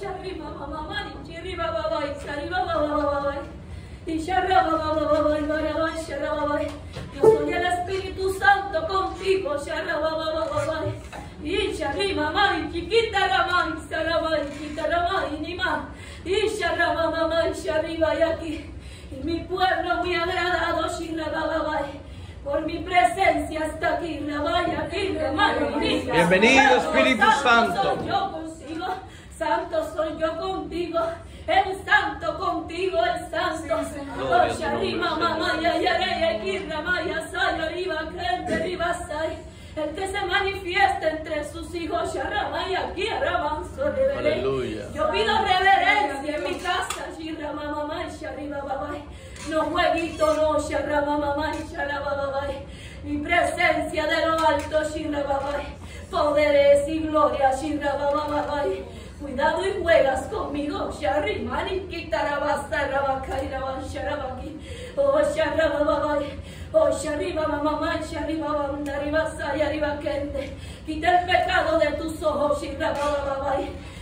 Chiriba baba, baba, yo soy el Espíritu Santo contigo, y y y mi pueblo muy agradado, por mi presencia está aquí. Bienvenido, Espíritu Santo. Santo soy yo contigo. El santo contigo, el santo. Gloria a tu Oye, arriba, nombre, mamá, Señor. ya, ya, ya, aquí, Ramaya, Saya, arriba, gente, arriba, Saya. El que se manifiesta entre sus hijos, ya, Ramaya, aquí, Ramanso, rebelé. Aleluya. Yo pido reverencia en mi casa, Shira, mamá, arriba, babá. No jueguito, no, Shara, mamá, Shara, babá. Mi presencia de lo alto, Shira, babá. Poderes y gloria, Shira, babá. Cuidado y juegas conmigo, Shari, mani, sharabaki. Oh, Shara, babá. Oh, Shari, mamá, Shari, babá, arriba, saya, arriba, kende. Quita el pecado de tus ojos, Shira, babá.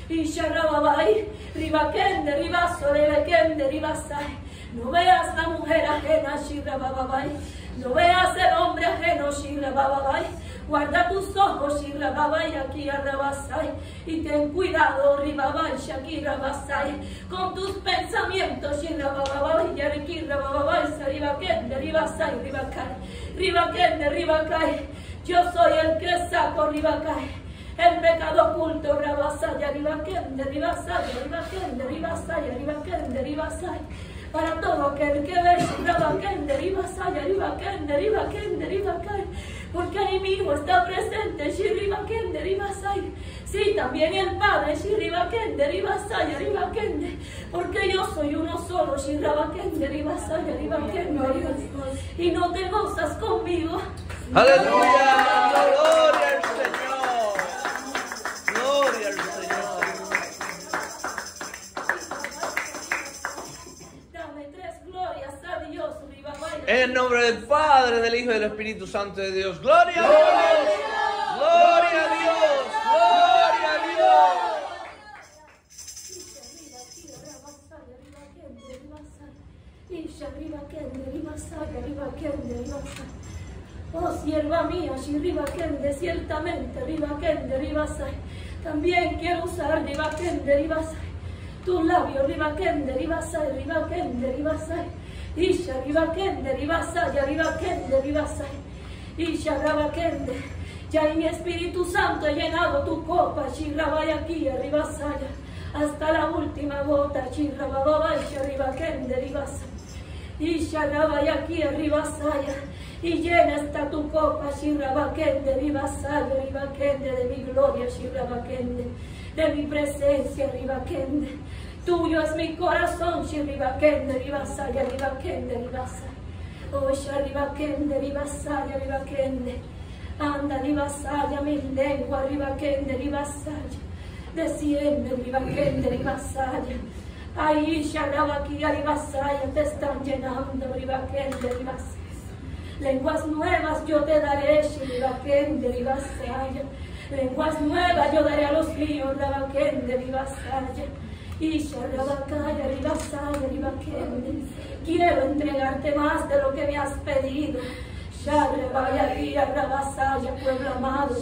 Y Sharababai, Ribakende, Ribaso, Rebekende, Ribasai. No veas la mujer ajena, Shirababai. No veas el hombre ajeno, Shirababai. Guarda tus ojos, Shirababai, aquí Arrabasai. Y ten cuidado, Ribabai, Shakira Basai. Con tus pensamientos, Shirababai, Yariki Rababai, Ribakende, Ribasai, Ribakai. Ribakende, Ribakai. Yo soy el que saco, Ribakai. El pecado oculto, Rabasaya, Ribakende, Ribasaya, Ribakende, Ribasaya, Ribakende, Ribasaya. Para todo aquel que ve, Rabakende, Ribasaya, Ribakende, Ribakende, Ribakende. Porque ahí mismo está presente, Shiribakende, Ribasaya. Sí, también el Padre, Shiribakende, Ribasaya, Ribakende. Porque yo soy uno solo, Shirabakende, Ribasaya, Ribakende, Ribasaya. Y no te gozas conmigo. Aleluya. Gloria al Señor. Gloria al Señor. En nombre del Padre, del Hijo y del Espíritu Santo de Dios. Gloria a Dios. Gloria a Dios. Gloria a Dios. Oh, sierva mía, Shiriba Kende, ciertamente, Riba Kende, Ribasai. También quiero usar Riba Kende. Tus labios, Riba Kende, Ribasai, Riba Kende. Isha, Riba Kende, Ribasai, Riba Kende, Ribasai. Isha, Raba Kende. Ya en Espíritu Santo he llenado tu copa, Shirabaya aquí, Ribasaya. Hasta la última gota, Shirababaya, Riba Kende, Ribasai. Y Sharabaya aquí arriba saya. Y llena está tu copa, Shirabakende, Ribasaya, Ribakende, de mi gloria, Shirabakende, de mi presencia, Ribakende. Tuyo es mi corazón, Shiribakende, Ribasaya, Ribakende, Ribasaya. Oh, Sharibakende, Ribasaya, Ribakende. Anda, Ribasaya, mi lengua, Ribakende, Ribasaya. Desciende, Ribakende, Ribasaya. Ahí, Sharabaki, Ribasaya, te están llenando, Ribakende, Ribasaya. Lenguas nuevas yo te daré, Shiribakende, Ribasaya. Lenguas nuevas yo daré a los míos. Y Sharabakaya, Ribasaya. Quiero entregarte más de lo que me has pedido. Pueblo amado.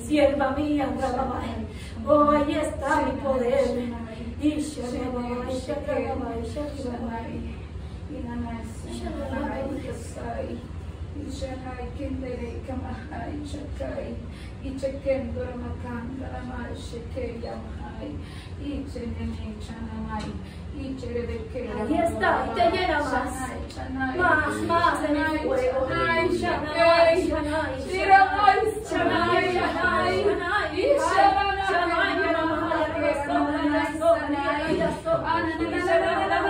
Sierva mía. Oh, ahí está mi poder. Y Sharabai, Sharabai, Sharabai. Ahí está, y te llena más. Más, más de mi fuego. Shanai, Shanai, Shanai, Shanai, Shanai, Shanai, Shanai, Más, Señor. Da- Trae más. Danos más, Padre.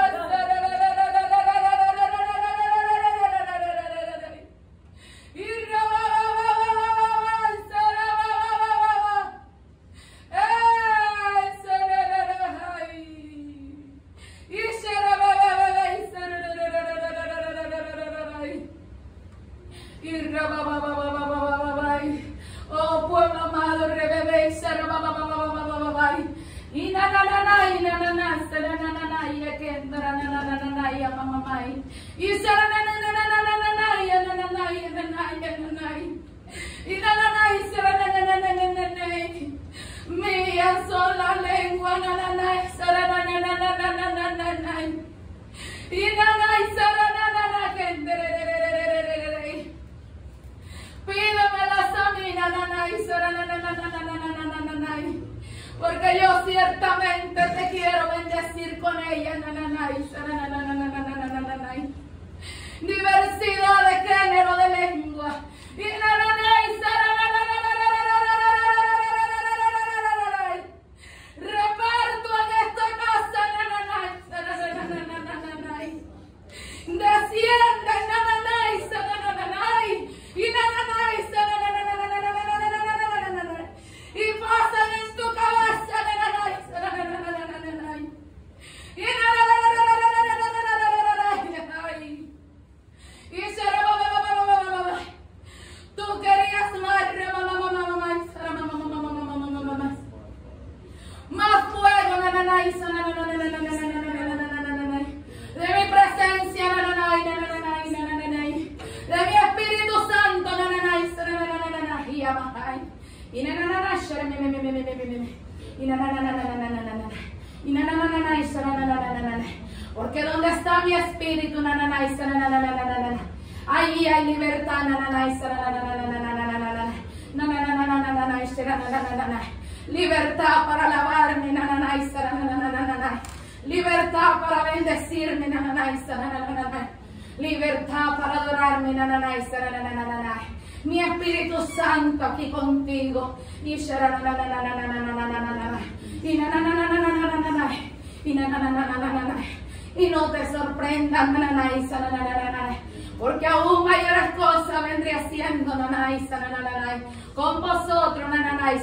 estoy haciendo, nanay, sanananay. Con vosotros, nananay,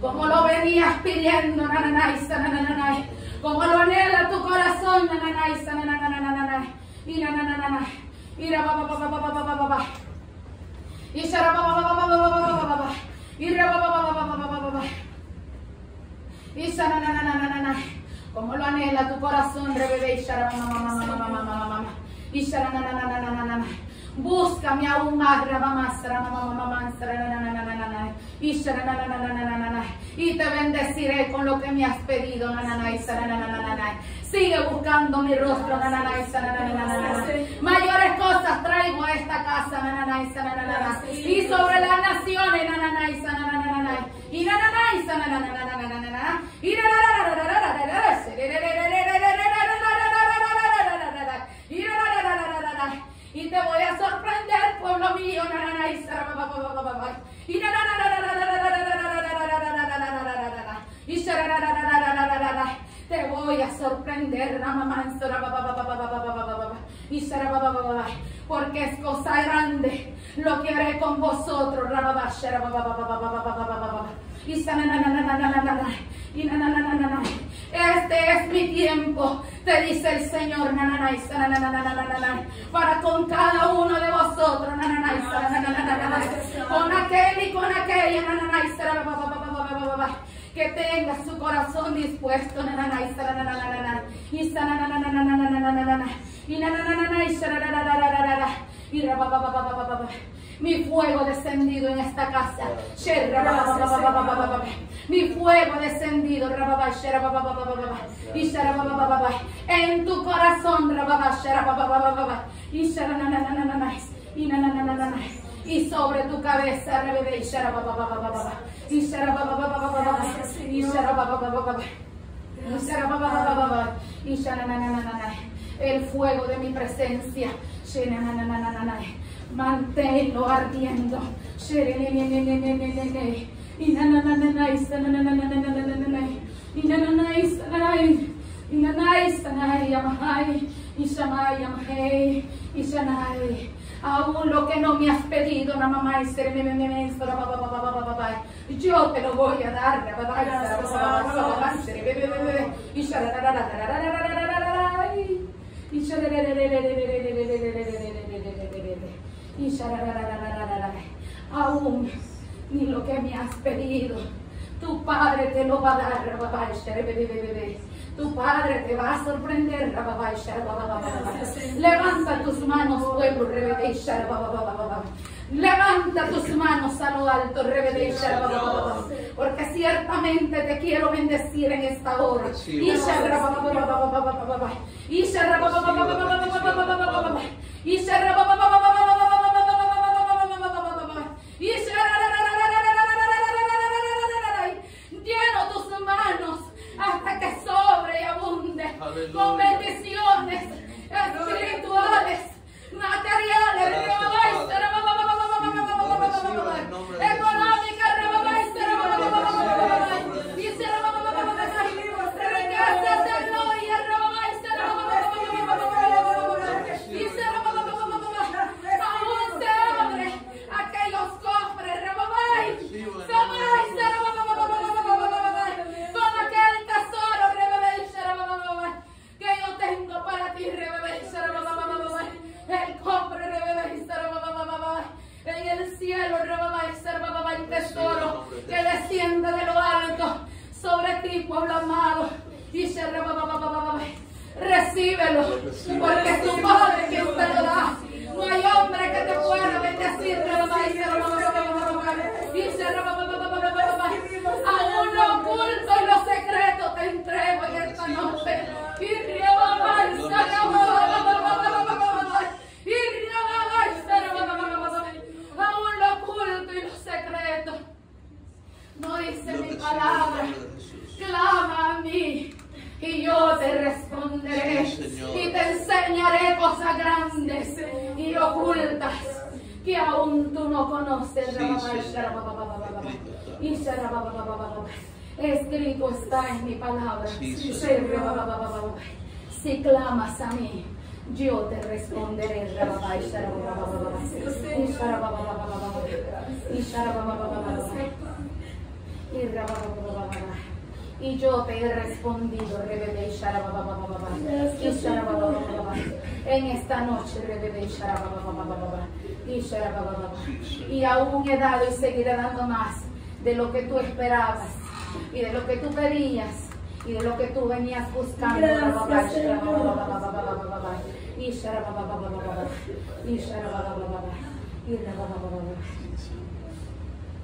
Como lo venías pidiendo, nananay. Como lo anhela tu corazón, nananay, sanananay. Y nanananay. Y y y como lo anhela tu corazón, rebebe y Búscame aún más, y te bendeciré con lo que me has pedido. Sigue buscando mi rostro. Mayores cosas traigo a esta casa. Y sobre las naciones. Y Y te voy a sorprender, pueblo mío. Y te voy a sorprender, y porque es cosa grande lo que haré con vosotros, este es mi tiempo, te dice el Señor, para con cada uno de vosotros, con aquel y con aquella, que tenga su corazón dispuesto, y mi fuego descendido en esta casa. Mi fuego descendido. En tu corazón. Y sobre tu cabeza. El fuego de mi presencia manténlo ardiendo. Aún lo que no me has pedido, la mamá, yo te lo voy a dar. Y y aún ni lo que me has pedido, tu Padre te lo va a dar, Tu Padre te va a sorprender, Levanta tus manos, pueblo, Levanta tus manos a lo alto, porque ciertamente te quiero bendecir en esta hora. Y Lleno tus manos hasta que sobre y abunde Aleluya. con bendiciones espirituales, materiales, económicas, rebabai, y riquezas de gloria, rebabai, y aún se abre aquellos cofres, rebabai, con aquel tesoro, rebabai, que yo tengo para ti, rebabai, el cofre, rebabai, en el cielo, rebabai, el tesoro que desciende de lo alto sobre ti, pueblo amado, y se recíbelo, porque es tu Padre quien te lo da. No hay hombre que te pueda bendecir, rebabai, y se aún lo oculto y lo secreto te entrego en esta noche. Y rebabai, y aún lo oculto y lo secreto. No dice mi palabra. Clama a mí y yo te responderé Sí, Señor. y te enseñaré cosas grandes y ocultas que aún tú no conoces. Sí, Señor. Y Escrito está en mi palabra. Sí, Sí, Señor. Si clamas a mí, yo te responderé. Y yo te he respondido, rebelde, y en esta noche, rebelde, y. Y aún he dado y seguiré dando más de lo que tú esperabas y de lo que tú pedías y de lo que tú venías buscando. Gracias,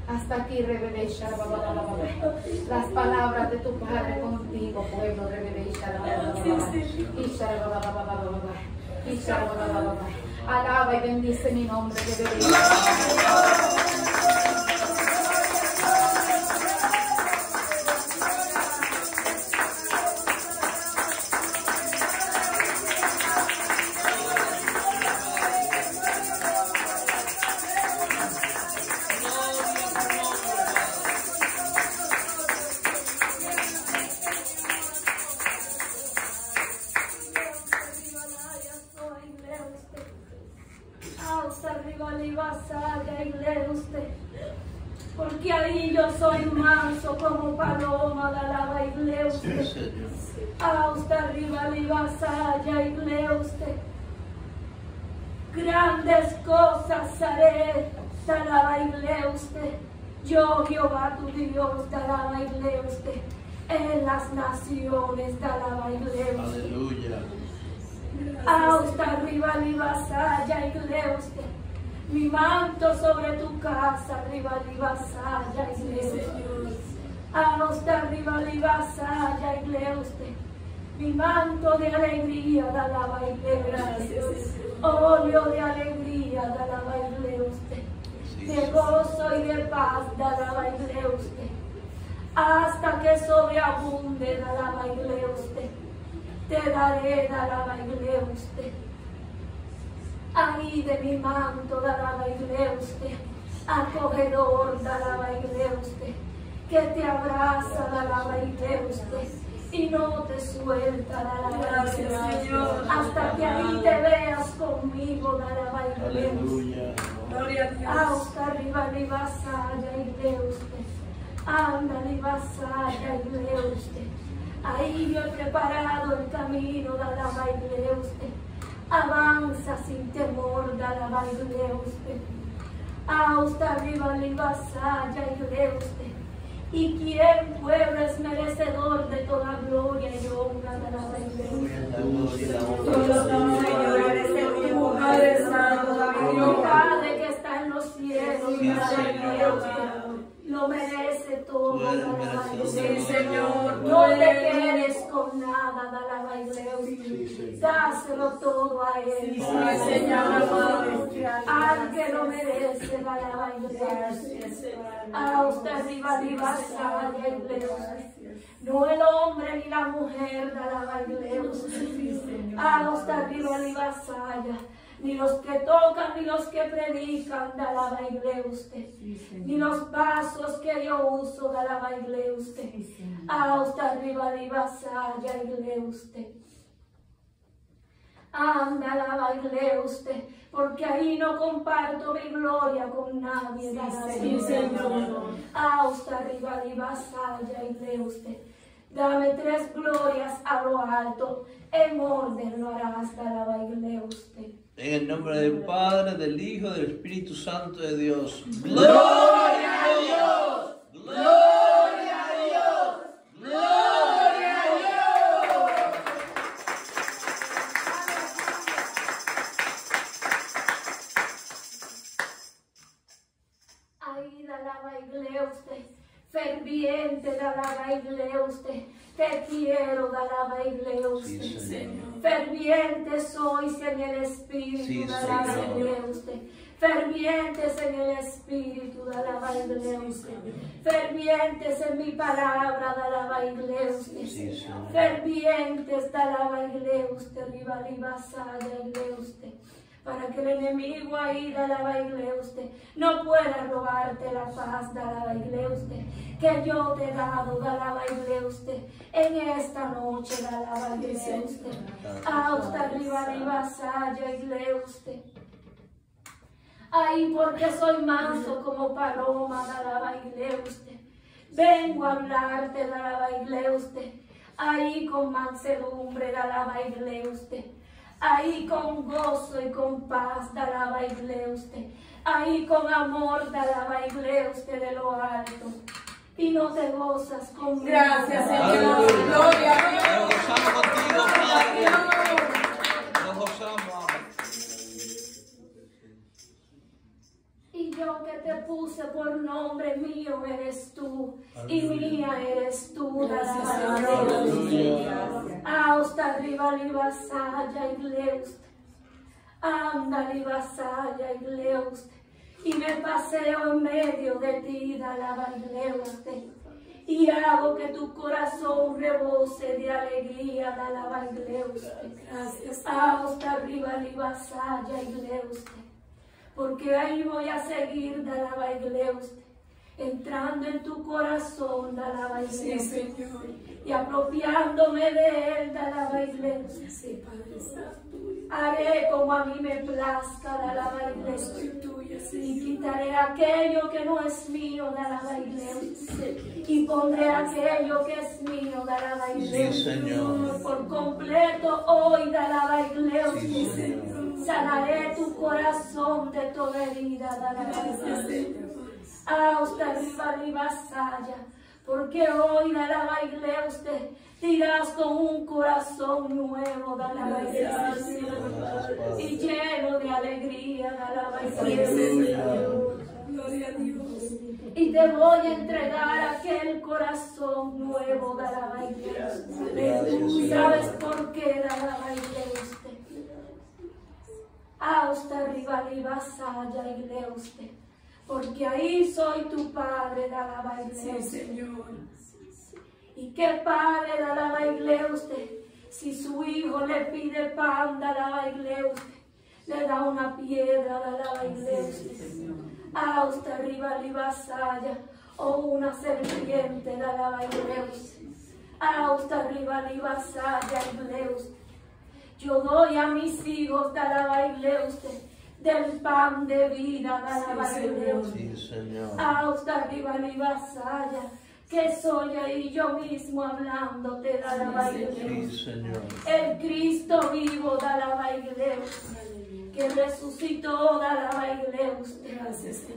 hasta aquí revelation. Las palabras de tu Padre contigo, pueblo revelation. Alaba y bendice mi nombre. Revelation. soy manso como paloma de la igleuste. Sí, Austa arriba libasaya igleuste. Grandes cosas haré, talaba igleuste. Yo, Jehová tu Dios, talaba igleuste. En las naciones talaba igleuste. Aleluya. Austa arriba libasaya igleuste mi manto sobre tu casa, arriba libasaya, igleus. Anosta arriba libasaya, igleus. Mi manto de alegría, da la igleus. Óleo de alegría, da la igleus. De gozo y de paz, da la igleus. Hasta que sobreabunde, da la igleus. Te daré, da la igleus. Ahí de mi manto dará baile usted, acogedor dará baile usted, que te abraza dará baile usted y no te suelta dará gracias, Señor. Hasta que ahí te veas conmigo dará baile usted. Ah, hasta arriba arriba saya y de usted, anda arriba saya y de usted. Ahí yo he preparado el camino dará baile usted. Avanza sin temor, da la baile usted. Hasta arriba le vasalla y lee usted. Y quien pueblo es merecedor de toda gloria y honra, da la baile usted. Señor, eres el tú, Padre Santo, Dios. Padre que está en los cielos, Señor. Dios, lo merece baile. Sí, Señor. No te quedes con nada, da la baile. Sí, Señor. Dáselo todo a Él. Sí, Señor, Padre. Al que lo merece, da la baile. A usted sale y le No el hombre ni la mujer, da la baile. A usted arriba, arriba, sale. Ni los que tocan, ni los que predican, da la baile usted. Ni los pasos que yo uso, da la baile usted. A usted arriba, arriba, sale y lee usted. Anda, la baile usted, porque ahí no comparto mi gloria con nadie. Sí, Señor. usted. A usted arriba, arriba, salla y usted. Dame tres glorias a lo alto, en orden lo harás, da la baile usted. En el nombre del Padre, del Hijo, del Espíritu Santo de Dios. ¡Gloria a Dios! ¡Gloria a Dios! ¡Gloria a Dios! Ahí la baile usted, ferviente la baile usted, te quiero da la baile usted. Sí, Señor. Ferviente sois en el Espíritu, Sí, da la Señor. baile usted. Fervientes en el Espíritu, da la baile usted. Fervientes en mi palabra, da la baile usted. Sí. Fervientes, da la baile usted, arriba, arriba, saya, y usted. Para que el enemigo ahí, da la baile usted, no pueda robarte la paz, da la baile usted. Que yo te he dado, da la baile usted. En esta noche, da la baile usted. A usted arriba, arriba, saya, y lee usted. Ay, porque soy manso como paloma, da la baile usted. Vengo a hablarte, da la baile usted. Ahí con mansedumbre, da la baile usted. Ahí con gozo y con paz, da la baile usted. Ahí con amor, da la baile usted de lo alto. Y no te gozas conmigo. Gracias, Señor. Gloria a Dios. Yo que te puse por nombre mío eres tú, y mía eres tú, Gracias. Hasta arriba li vasalla y leust. Anda li vasalla y leust. Y me paseo en medio de ti, da la baileuste. Y hago que tu corazón rebose de alegría, da la baileuste. Gracias. Hasta arriba li vasalla y leuste. Porque ahí voy a seguir, da la baileuste. Entrando en tu corazón, da la Sí, Señor. y apropiándome de él, da la iglesia. Sí, Padre Santo. Haré como a mí me plazca, da la iglesia. Y quitaré aquello que no es mío, da la iglesia. Y pondré aquello que es mío, da la Sí, iglesia. Señor. Por completo hoy, da la Sí, iglesia. Señor. Sanaré tu corazón de toda herida, da la Gracias, iglesia. Señor. hasta arriba, arriba, saya, porque hoy da la baile usted, dirás con un corazón nuevo, da la baile y lleno de alegría, da la baile Gloria a Dios. y te voy a entregar aquel corazón nuevo, da la baile ¿Sabes por qué da la baile usted? Hasta arriba, arriba, saya y lee usted. Porque ahí soy tu padre, la baile Sí, Señor. ¿Y qué padre la baile usted? Si su hijo le pide pan, la baile usted. Le da una piedra, la baile usted. A usted arriba, arriba, saya. o una serpiente la baileus. Austa arriba, arriba, saya y bleus. Yo doy a mis hijos la baileus, del pan de vida da la baileus. Sí, Señor. Austa arriba, arriba, saya, que soy ahí yo mismo hablando te da la Sí. Señor. El Cristo vivo da la que resucitó da la baileus.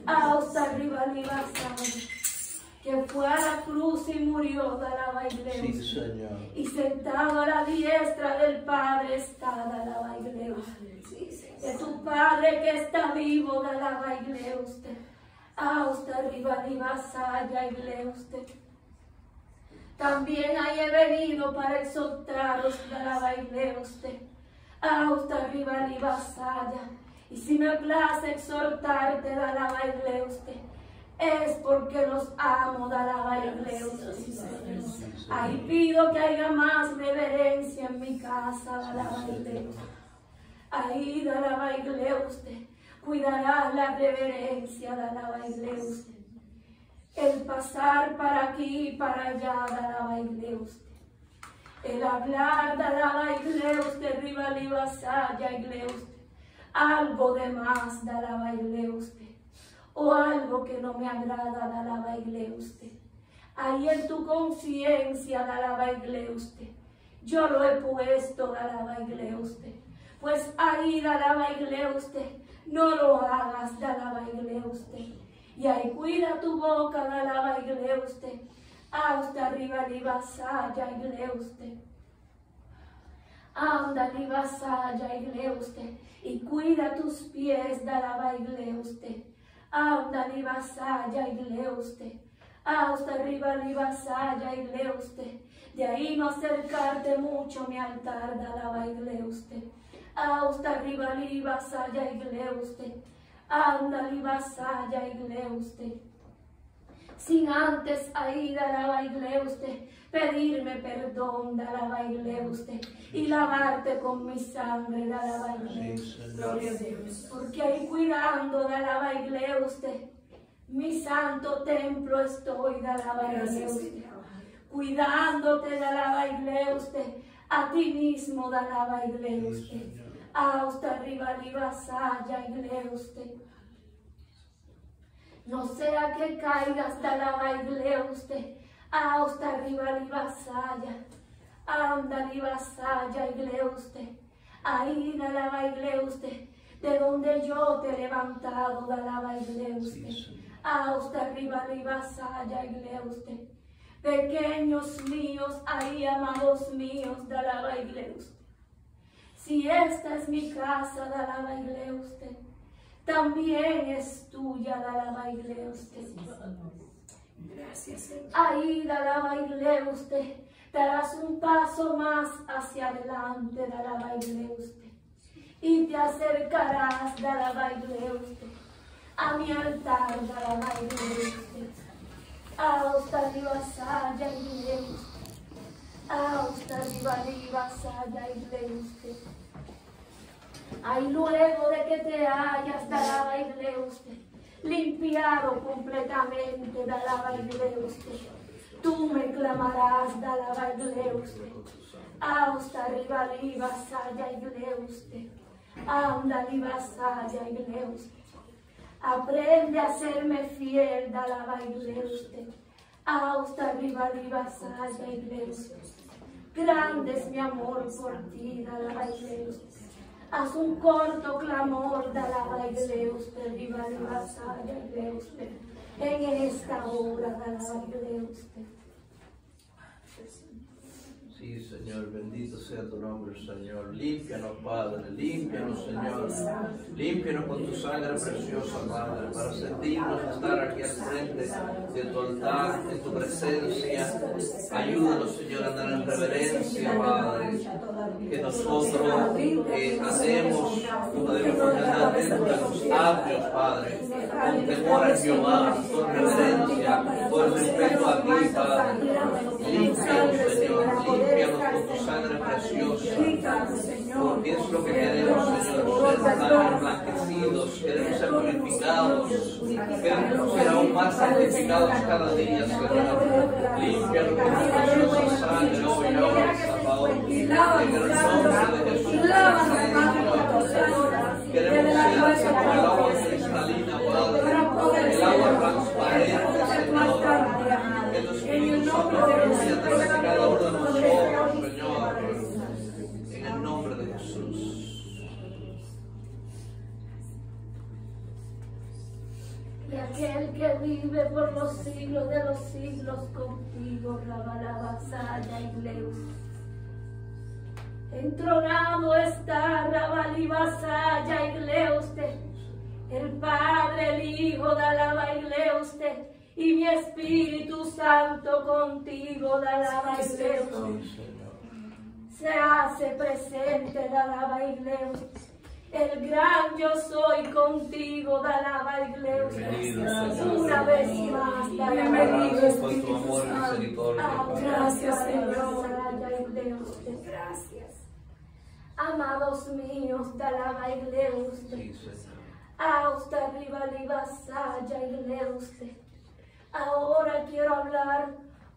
Austa arriba, arriba, saya, que fue a la cruz y murió da la Sí, baileus. Señor. Y sentado a la diestra del Padre está da la baileus. De tu Padre que está vivo da la baileus. Austa arriba, arriba, saya y usted. También ahí he venido para exhortaros da la baileus. Austa arriba, arriba, saya. Y si me place exhortarte da la baileus. Es porque los amo da la baileus. Ahí pido que haya más reverencia en mi casa, da la baileus. Ahí da la baileus, cuidará la reverencia, da la baileus. El pasar para aquí y para allá, da la baileus. El hablar, da la baileus, de rival y vasalla, igleus. Algo de más, da la baileus. O algo que no me agrada, da la baileus. Ahí en tu conciencia, da la baileus. Yo lo he puesto, da la baileus. Pues ahí, la baileus. No lo hagas, la baileus. Y ahí cuida tu boca, la baileus. Hasta arriba, arriba, saya, igleus. Anda, arriba, saya, igleus. Y cuida tus pies, la baileus. Anda, arriba, saya, igleus. Hasta arriba, arriba, saya, igleus. De ahí no acercarte mucho mi altar, da la baileus. Hasta arriba, arriba, saya, igleus. Anda, arriba, saya, igleus. Sin antes ahí da la baileus, pedirme perdón, da la baileus. Y lavarte con mi sangre, da la Sí, baileus. Señor. Porque ahí cuidando da la baileus. Mi santo templo estoy, da la baileus. Cuidándote da la baileus. A ti mismo da la baileus. Hasta arriba, arriba, saya, igleus. No sea que caigas da la baileus. Hasta arriba, arriba, saya. Anda, saya, igleus. Ahí da la baileus. De donde yo te he levantado, da la baileus. Sí, Señor. Hasta arriba, arriba, saya, igleus. Pequeños míos, ahí amados míos, da la baileus. Si esta es mi casa, da la baileus. También es tuya, da la baileus. Ahí, da la baileus. Darás un paso más hacia adelante, da la baileus. Y te acercarás, da la baileus. A mi altar, da la baileus. Hasta arriba, saya, Hasta arriba, arriba, saya, igleus. Ahí luego de que te hayas dado igleus, limpiado completamente da la igleus, tú me clamarás da la igleus, hasta arriba, arriba, saya, igleus, anda, arriba, saya, igleus, aprende a serme fiel da la igleus, hasta arriba, arriba, saya, igleus, grande es mi amor por ti, da la igleus. Haz un corto clamor, da la igleus, viva la igleus, en esta hora, da la igleus. Sí, Señor, bendito sea tu nombre, Señor. Límpianos, Padre, límpianos, Señor. Límpianos con tu sangre preciosa, Padre, para sentirnos estar aquí al frente de tu altar, en tu presencia. Ayúdanos, Señor, a andar en reverencia, Padre. Que nosotros eh, hacemos como debemos andar dentro de los atrios, Padre, con temor a Jehová, con reverencia, con respeto a ti, Padre. Límpianos, Señor, límpianos con tu sangre preciosa. Porque es lo que queremos, Señor, ser tan emblanquecidos, queremos ser purificados, queremos ser aún más santificados cada día, Señor. Límpianos con tu preciosa sangre, hoy ahora, Salvador. En el nombre de Jesús. Queremos ser, Señor, el agua cristalina, Padre. El agua transparente, Señor. Que los Espíritu Santo fluya a través de cada uno de nosotros, Señor. En el nombre de Jesús. Y aquel que vive por los siglos de los siglos contigo, Rabalabasaya y Leus. Entronado está Rabalibasaya y Leuste, el Padre, el Hijo, Dalaba y Leuste, y mi Espíritu Santo contigo, Dalaba y Leuste Sí, Señor. se hace presente, Dalaba Igleus. El gran yo soy contigo, Dalaba Igleus. Bienvenido, Señor. Una vez más, Bienvenido, Espíritu y Santo. Padre. Gracias, Señor. Gracias. Amados míos, Dalaba Igleus. Sí, Señor. Austa Rivalibasaya Igleuste. Ahora quiero hablar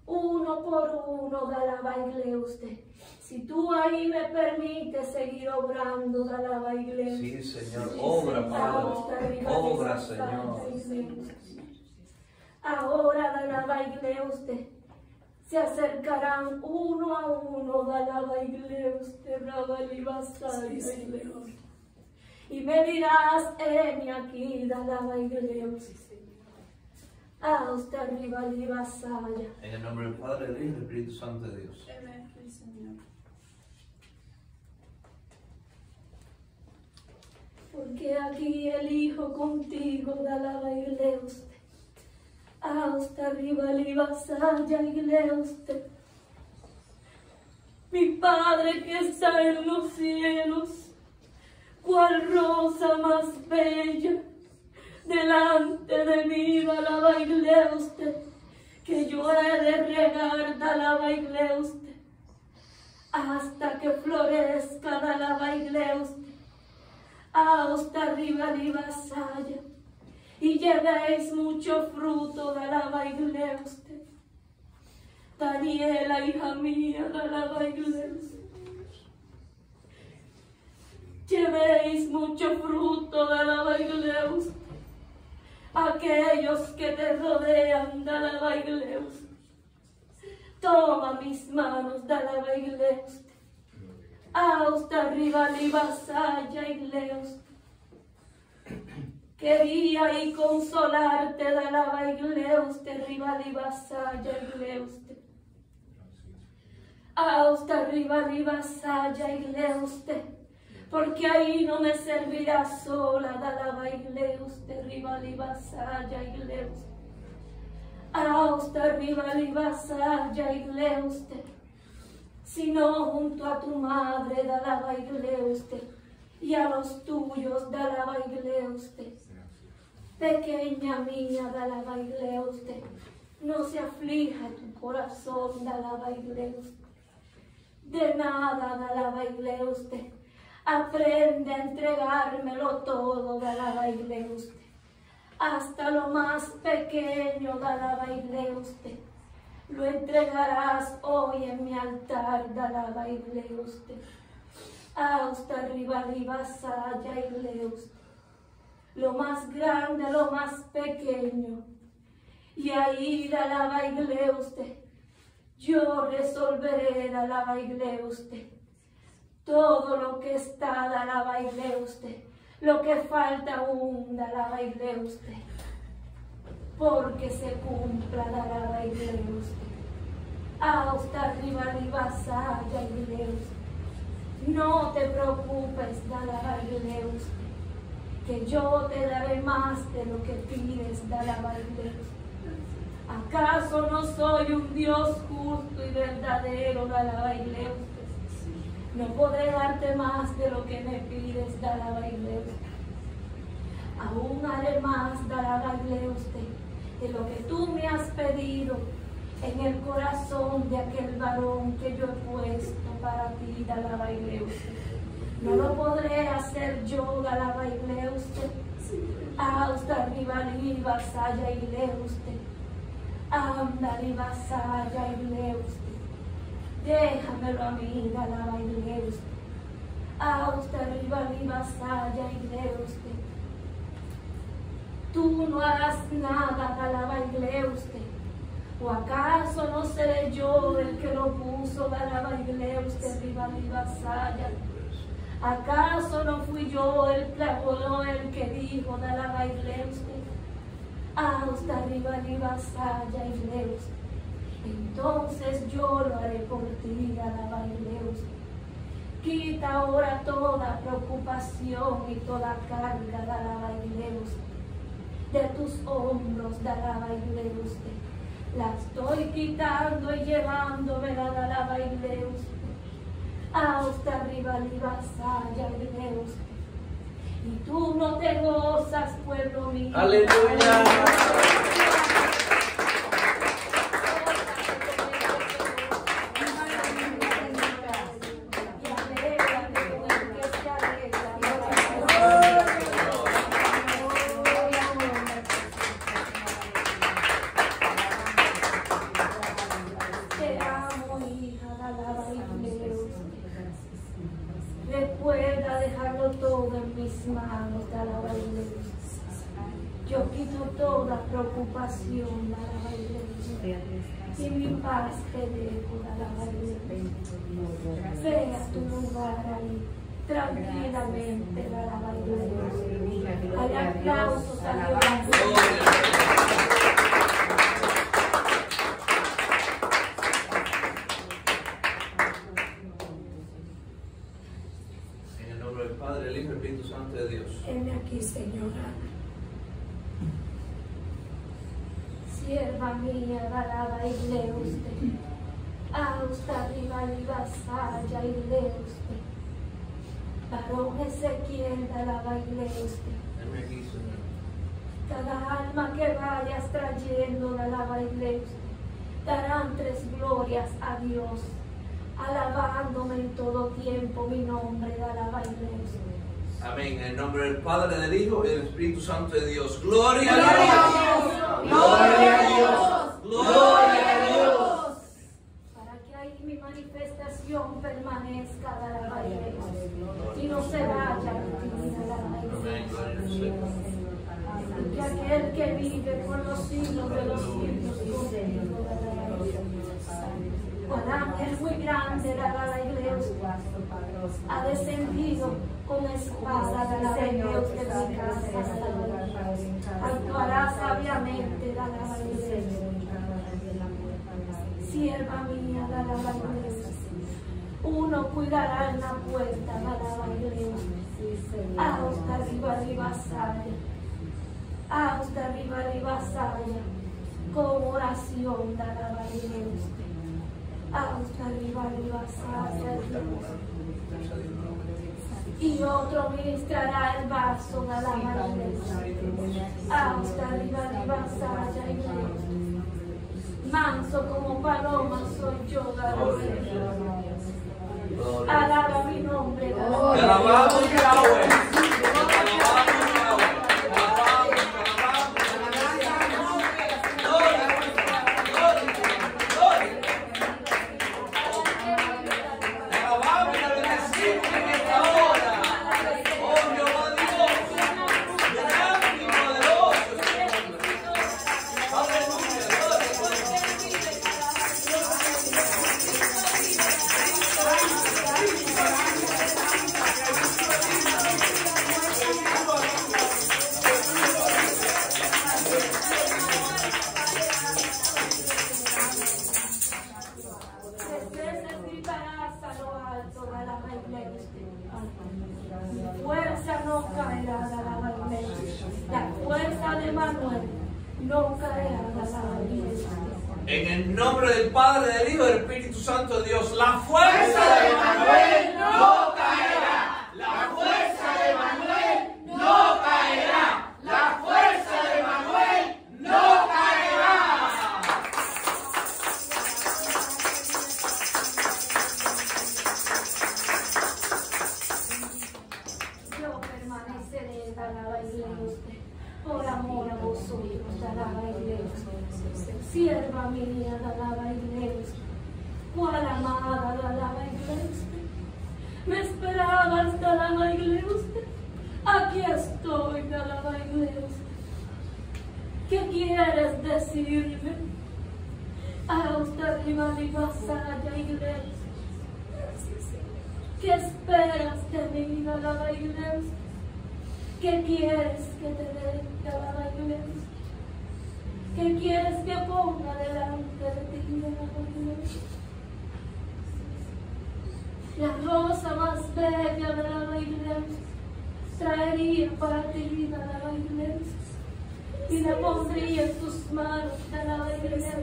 uno por uno de la Igleuste. Si tú ahí me permites seguir obrando la Igleuste. Sí, Señor. Obra, Padre. Obra, Señor. Ahora de la Igleuste. Se acercarán uno a uno de la Igleuste, Rabalibasaya Igleuste. Y me dirás, heme aquí, Dalaba Igleus. Hasta arriba. En el nombre del Padre, del Hijo y del Espíritu Santo de Dios. Porque aquí el Hijo contigo, Dalaba Igleus. Hasta arriba, Libasaya, Igleus. Mi Padre que está en los cielos, cual rosa más bella, delante de mí, Dalaba Igleus. Que yo he de regar, Dalaba Igleus. Hasta que florezca, Dalaba Igleus. hasta arriba libasaya, y llevéis mucho fruto de la baile usted. Daniela, hija mía, de la baile usted. Llevéis mucho fruto de la baile usted. Aquellos que te rodean, de la baile usted. Toma mis manos, de la baile Hasta arriba y leos. Quería y consolarte, dalaba igleus, te arriba y leos. Hasta arriba libasaya y leos, porque ahí no me servirá sola, dalaba igleus, te arriba y leos. Hasta arriba libasaya y leos, sino junto a tu madre, dalaba igleusted, y a los tuyos, dalaba igleusted. Pequeña mía, dalaba igleusted, no se aflija tu corazón, dalaba igleusted. De nada, dalaba igleusted, aprende a entregármelo todo, dalaba igleusted. Hasta lo más pequeño, dalaba igleusted lo entregarás hoy en mi altar, dalaba Igleuste. Hasta arriba, libasaya Igleuste. Lo más grande, lo más pequeño. Y ahí, dalaba Igleuste. Yo resolveré, dalaba Igleuste. Todo lo que está, dalaba Igleuste. Lo que falta aún, dalaba Igleuste porque se cumpla la ley de Dios. Hasta arriba, libasaya y Dios. No te preocupes, dala Dios, que yo te daré más de lo que pides, dala Dios. ¿Acaso no soy un Dios justo y verdadero, dala Dios? No podré darte más de lo que me pides, dala Dios. Aún haré más, dala Dios, de lo que tú me has pedido en el corazón de aquel varón que yo he puesto para ti, Dalaba. No lo podré hacer yo, Dalaba Austa arriba, arriba, saya y le usted. Anda arriba, saya y le usted. Déjamelo a mí, alaba y le usted. Austa arriba, arriba, saya y le usted. Tú no harás nada, alaba usted. ¿O acaso no seré yo el que lo puso, alaba usted, arriba, arriba, saya? ¿Acaso no fui yo el clavo, el que dijo, baile usted? Hasta arriba, arriba, saya leus. Entonces yo lo haré por ti, a la baile usted. Quita ahora toda preocupación y toda carga, baile usted. De tus hombros, la baile usted. La estoy quitando y llevándome, la baile usted hasta arriba, arriba, saya y Dios. Y tú no te gozas, pueblo mío. Aleluya. Y alégrate con el que se alegra. Te amo, hija, alaba y Dios. Recuerda dejarlo todo en mis manos, de alaba y Dios. Yo quito toda preocupación, de alaba y Dios. Y paz dejo, de alaba y Dios. Ve a tu lugar ahí, tranquilamente, y Dios. Hay aplausos a Dios. En el nombre del Padre, del Hijo y del Espíritu Santo de Dios. Heme aquí, Señora. Mía, alaba y lee usted. Austa arriba y vasalla y lee usted. Varón Ezequiel, alaba y Señor. Cada alma que vayas trayendo, alaba y lee usted. Darán tres glorias a Dios, alabándome en todo tiempo mi nombre, alaba y lee usted. Amén. En el nombre del Padre, del Hijo y del Espíritu Santo de Dios. Gloria a Gloria Dios. a Dios. Gloria a Dios. Gloria a Dios. para que ahí mi manifestación permanezca la baile y no se vaya de a la. Y que aquel que vive por los siglos de los siglos. Cuán ángel muy grande, la la iglesia, ha descendido con espada de la baile de mi casa. Actuará sabiamente, la la baile. Sierva mía, la la baile. Uno cuidará en la puerta, la la baile. Hasta arriba, arriba, sale. Hasta arriba, arriba, sale. Con oración, la la baile. Hasta arriba, arriba, sale. Y otro ministrará el vaso de la baile. Hasta arriba, arriba, sale. Manso como paloma soy yo. Alaba mi nombre, alabamos, Yahweh. En el nombre del Padre, del Hijo y del Espíritu Santo de Dios, la fuerza de Manuel no ¿Qué quieres que te dé, alaba iglesia? ¿Qué quieres que ponga delante de ti, alaba iglesia? La rosa más bella de la iglesia traería para ti, alaba iglesia y la pondría en tus manos de la iglesia.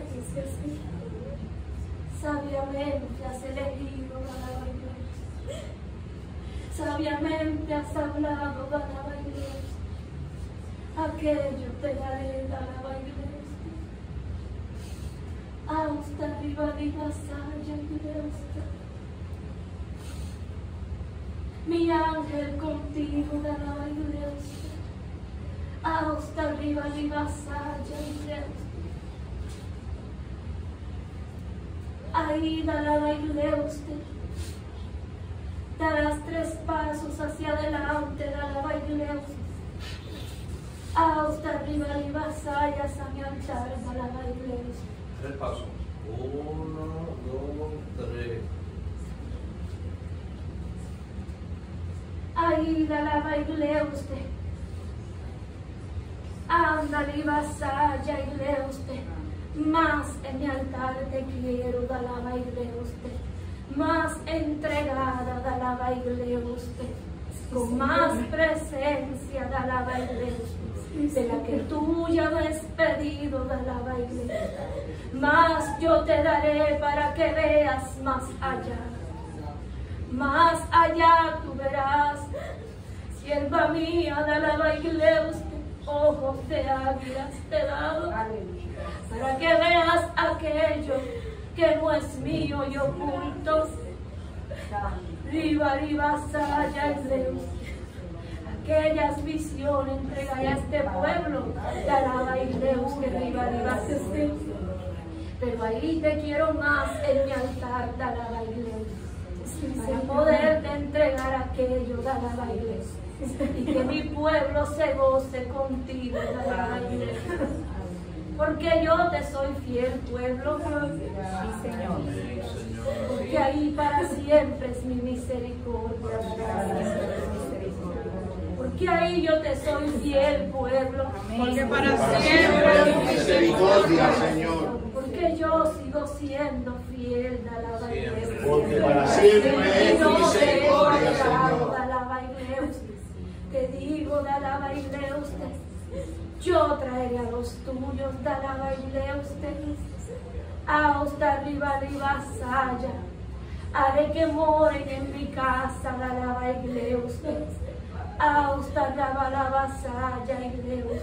Sabiamente has elegido a la iglesia. Sabiamente has hablado a la iglesia. Aquello te daré a la iglesia. Hasta arriba de vasalla iglesia. Mi ángel contigo de la iglesia hasta arriba y vasalla y Dios. Ahí dará y usted. Darás tres pasos hacia adelante, dará y Dios. Hasta arriba y vasalla a mi altar, dará y Dios. Tres pasos. Uno, dos, tres. Ahí dará y usted. Ándale y vasalla y lee usted. Más en mi altar te quiero, da la baile usted. Más entregada, da la baile usted. Con más presencia, da la baile usted. De la que tú ya me has pedido, da la baile. Más yo te daré para que veas más allá. Más allá tú verás. Sierva mía, da la baile usted ojos de águilas te he dado para que veas aquello que no es mío y oculto. Riva, riba, saya y Zeus. Aquellas visiones entrega a este pueblo, te alaba y Zeus, que riba, riba, Zeus. Pero ahí te quiero más en mi altar, te alaba y Zeus. Para poderte entregar aquello, te alaba y Zeus y que mi pueblo se goce contigo, Porque yo te soy fiel, pueblo. Sí, Señor. Porque ahí para siempre es mi misericordia. Porque ahí yo te soy fiel, pueblo. Porque para siempre es mi misericordia, Señor. Porque yo sigo siendo fiel, la Porque para siempre es mi misericordia, Señor te digo, da baile usted. Yo traeré a los tuyos, da la baile usted. Hasta arriba, arriba, saya. Haré que moren en mi casa, da la baile usted. Hasta arriba, la vasalla, usted.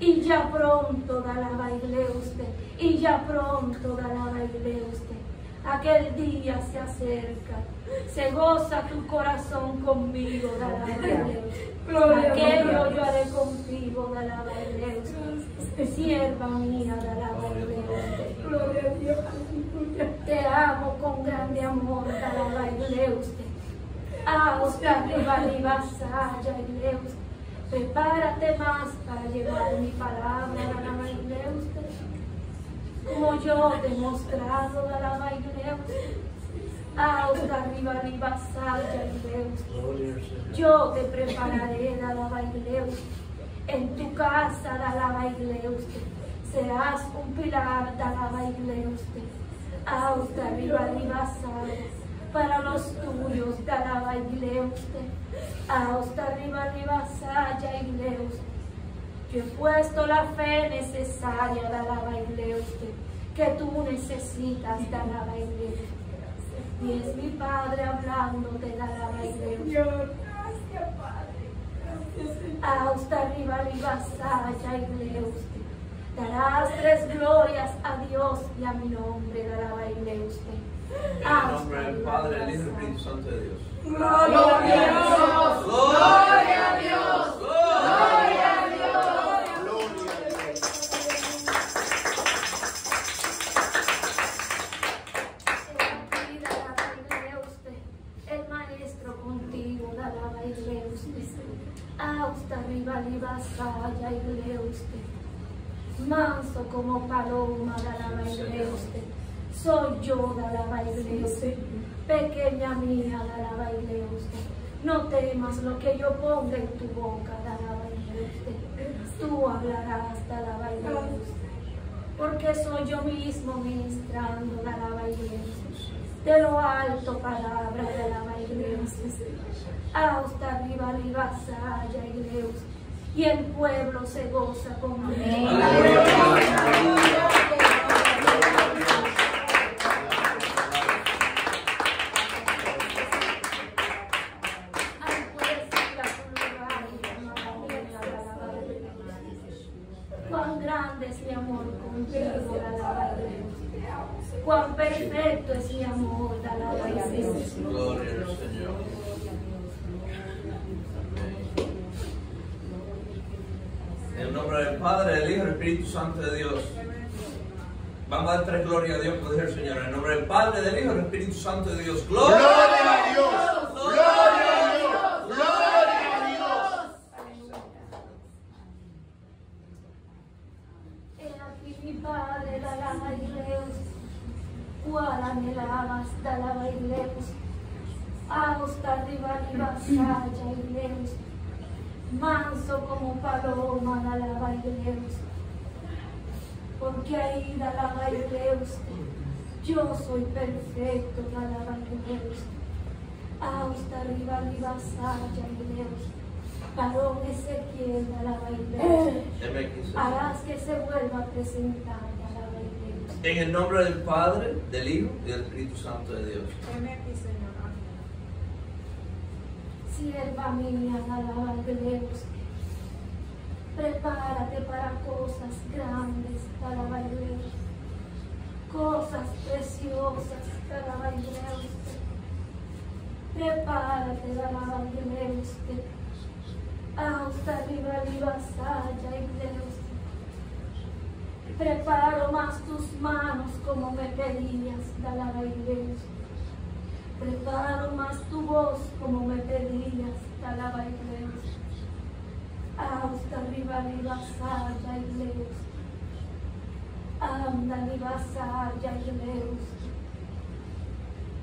Y ya pronto da la baile usted. Y ya pronto da la baile usted aquel día se acerca. Se goza tu corazón conmigo, Gloria Aquello yo haré contigo, Dios. Sierva mía, Dios. Gloria a Dios. Te amo con grande amor, usted. Ah, Oscar, arriba, saya, Dios. Prepárate más para llevar mi palabra, usted como yo te he mostrado a la iglesia. Hasta arriba, arriba, salga y Yo te prepararé la lava En tu casa da la iglesia. Serás un pilar da la iglesia. Hasta arriba, arriba, salga. Para los tuyos da la iglesia. Hasta arriba, arriba, iglesia. Yo he puesto la fe necesaria de la usted, que tú necesitas de la Y es mi Padre hablándote de la Señor, gracias Padre. Hasta arriba, arriba, saya y usted. Darás tres glorias a Dios y a mi nombre, de la usted. En el nombre del Padre, del Hijo y del Espíritu Santo de Dios. Gloria a Dios. Gloria a Dios. Gloria a Dios. Arriba vasalla y usted. manso como paloma, la baile usted. Soy yo, la usted. Pequeña mía, la usted. No temas lo que yo ponga en tu boca, la. Tú hablarás, la usted. Porque soy yo mismo ministrando, la. De lo alto palabra, da la usted. Hasta arriba, arriba, saya, iglesia y el pueblo se goza alabarle. Cuán grande es mi amor contigo, la alabarle. Cuán perfecto es mi amor, la alabarle. Gloria al Señor. En el nombre del Padre, del Hijo y del Espíritu Santo de Dios. Vamos a dar tres gloria a Dios, como dice el Señor. En el nombre del Padre, del Hijo y del Espíritu Santo de Dios. Gloria. Gloria a Dios. Gloria a Dios. Gloria a Dios. He aquí mi padre, la lava y leos, cual anhelabas, da lava y leos, hasta arriba, arriba, saya y leos, manso como paloma, da lava y leos, porque ahí da lava y leos, yo soy perfecto, da lava y leos, hasta arriba, arriba, saya y leos, varón Ezequiel, da lava y leos, MX. harás que se vuelva a presentar a la iglesia. En el nombre del Padre, del Hijo y del Espíritu Santo de Dios. Sierva mía, alaba a Dios. Prepárate para cosas grandes, alaba Dios. Cosas preciosas, alaba Dios. Prepárate, alaba Dios. Hasta arriba, arriba, saya, Dios. Preparo más tus manos como me pedías, alaba Dios. Preparo más tu voz como me pedías, alaba y Dios. Hasta arriba, arriba, y Dios. Anda, arriba, y Dios.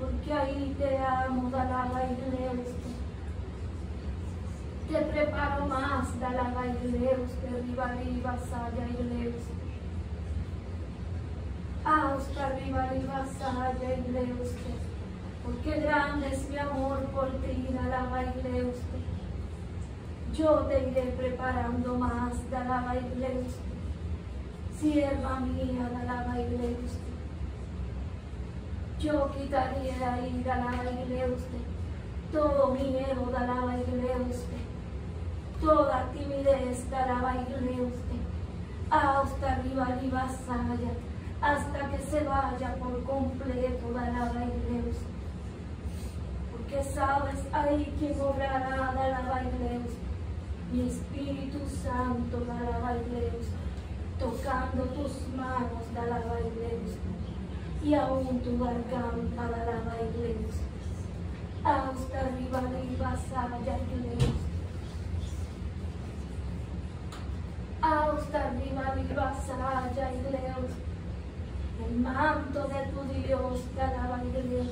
Porque ahí te amo, alaba y Dios. Te preparo más, alaba y Dios. De arriba, arriba, y Dios. Hasta arriba, arriba, y Dios porque grande es mi amor por ti, alaba y usted. Yo te iré preparando más, alaba y usted. Sierva mía, alaba y usted. Yo quitaría ahí, alaba y usted. Todo miedo, alaba y usted. Toda timidez, alaba y usted. Hasta arriba, arriba, hasta que se vaya por completo, alaba y usted que sabes ahí quien obrará de la baileus, mi Espíritu Santo de la baileus, tocando tus manos de la baileus, y aún tu garganta de la baileus, hasta arriba, arriba, saya baileus, hasta arriba, arriba, saya baileus, el manto de tu Dios de la baileus,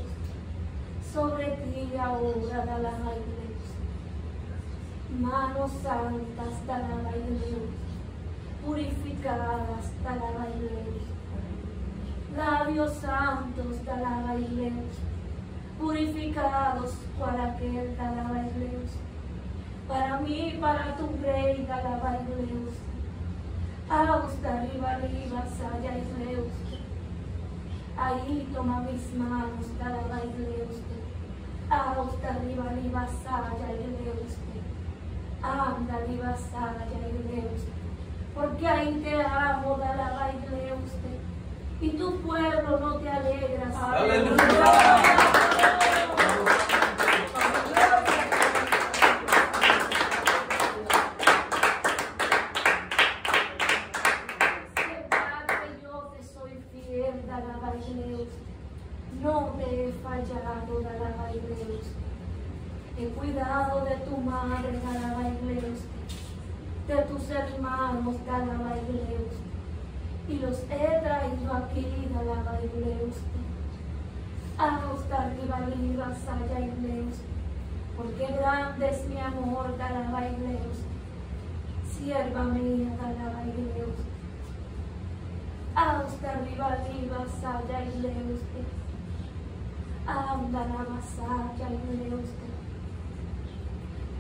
sobre ti ahora da la. Manos santas da la purificadas da la. Labios santos da la purificados para aquel da la. Para mí, para tu rey da la iglesia. Hasta arriba, arriba, saya iglesia. Ahí toma mis manos, da la Hasta arriba, arriba, saya iglesia. Anda, arriba, saya iglesia. Porque ahí te amo, la iglesia. Y tu pueblo no te alegras. Que yo te soy fiel, da la iglesia. No te he fallado, da la iglesia. He cuidado de tu madre, la iglesia. De tus hermanos, la iglesia. y los he traído aquí, alaba. Hasta arriba, arriba, saya y usted. Porque grande es mi amor, alaba usted. Sierva mía, alaba y usted. Hasta arriba, arriba, saya y usted. Anda la vasalla y usted.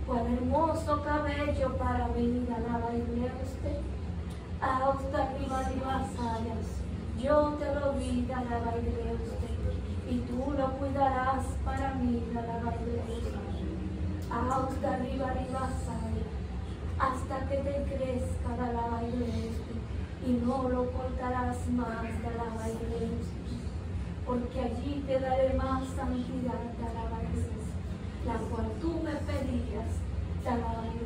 Cuán hermoso cabello para mí, alaba usted. Hasta arriba, arriba, saya. Yo te lo vi, alaba usted. Y tú lo cuidarás para mí, alaba usted. Hasta arriba, arriba, saya. Hasta que te crezca, alaba usted. Y no lo cortarás más, alaba usted porque allí te daré más santidad, te alabaré, la cual tú me pedías, te alabaré.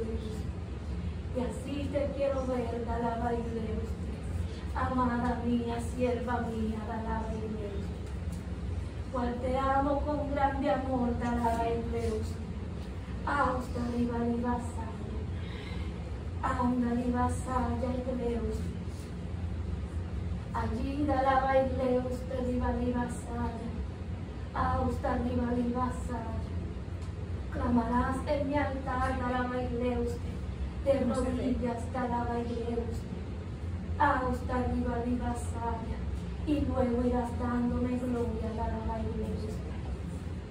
Y así te quiero ver, te alabaré. Amada mía, sierva mía, te alabaré. Cual te amo con grande amor, te alabaré. Hasta arriba, arriba, Anda, arriba, y Deus. Allí da la baile usted viva saya. A usted viva saya. Clamarás en mi altar, da la baile usted. De rodillas la baile usted. A usted viva saya. Y luego irás dándome gloria, da la baile usted.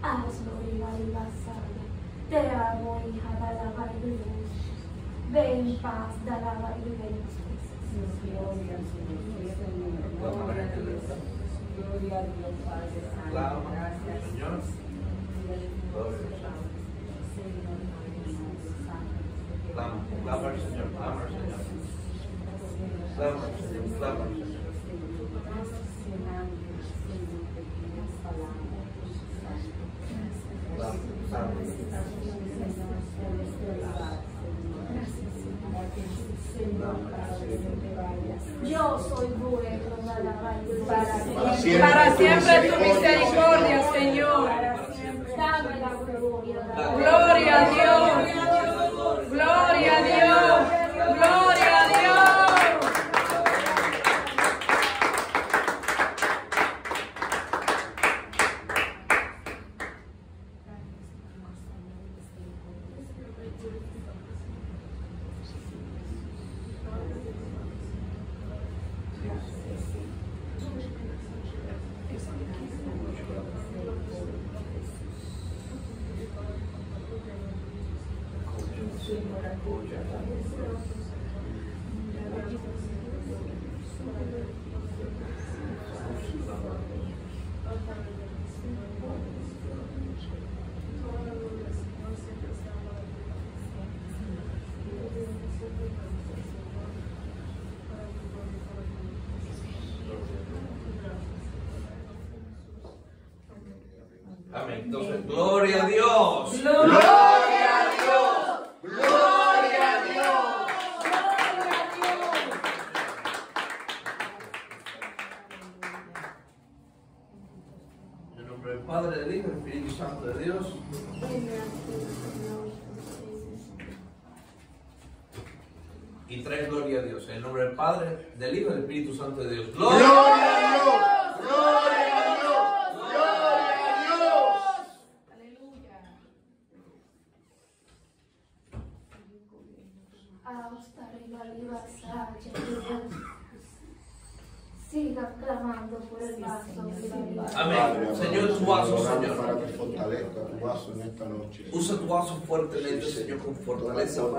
Hazlo viva viva saya. Te amo, hija, da la baile usted. Ve en paz, da la baile usted. Clamor, Señor, clamor, Señor. Clamor, Señor, clamor, Señor.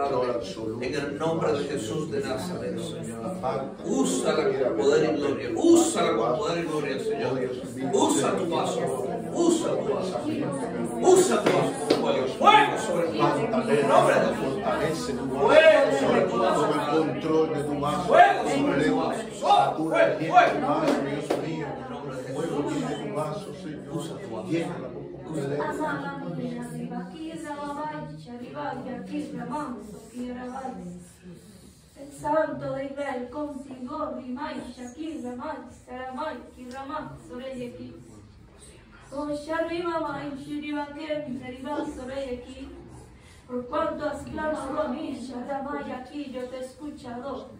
Padre, en el nombre de Jesús de Nazaret, Señor. Úsala con poder y gloria. Úsala con poder y gloria, Señor. Usa tu vaso. Usa tu vaso. Usa tu vaso con fuego. Fuego sobre tu vaso. En el nombre de. Fortalece tu vaso. Fuego sobre tu Toma vaso. el control de tu vaso. Fuego sobre tu vaso. satura Fuego, llena tu vaso, arrivati a firmamento che eravate. El santo de Israel consigo rimai Shakir Ramal, Saramal, Kiramal, Soreyeki. Con Sharrimamai, Shiribakem, Sarimal, Soreyeki. Por cuanto has clamado a mí, Shatamai, aquí yo te he escuchado.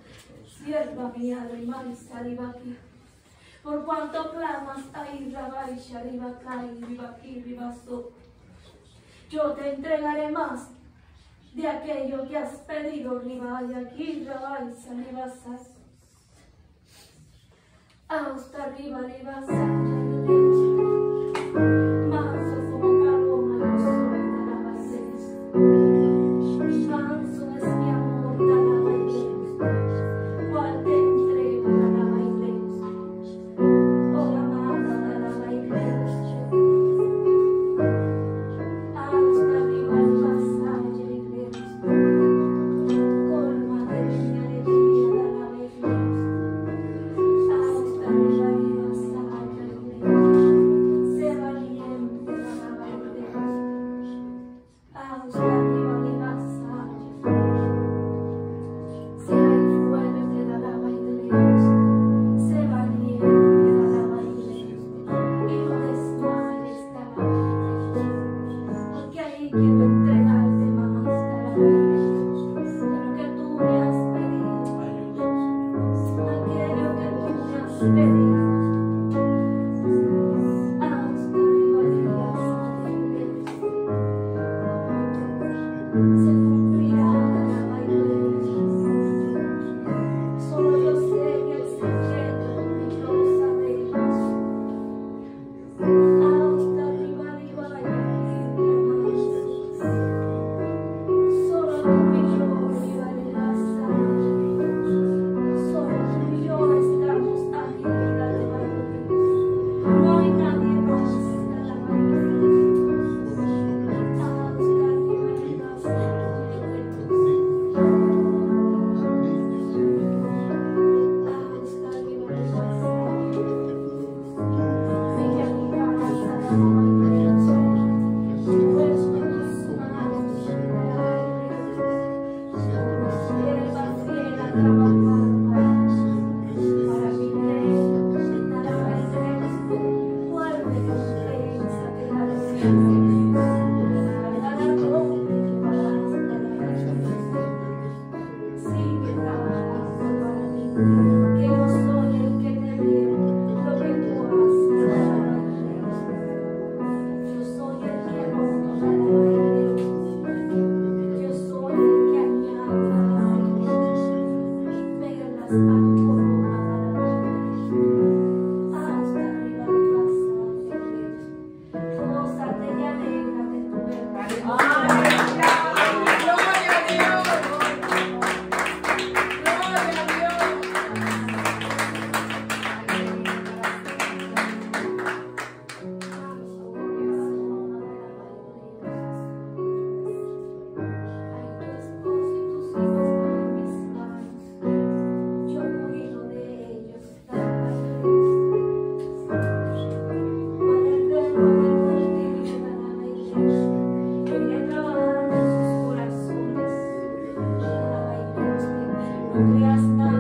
Sierva mía, Rimal, Saribaki. Por cuanto clamas a Israel, Sharibakai, Ribaki, Ribaso yo te entregaré más de aquello que has pedido, Ribaya, aquí, Rabaisa, Ribasas. Hasta arriba, Ribasas. Yes, no.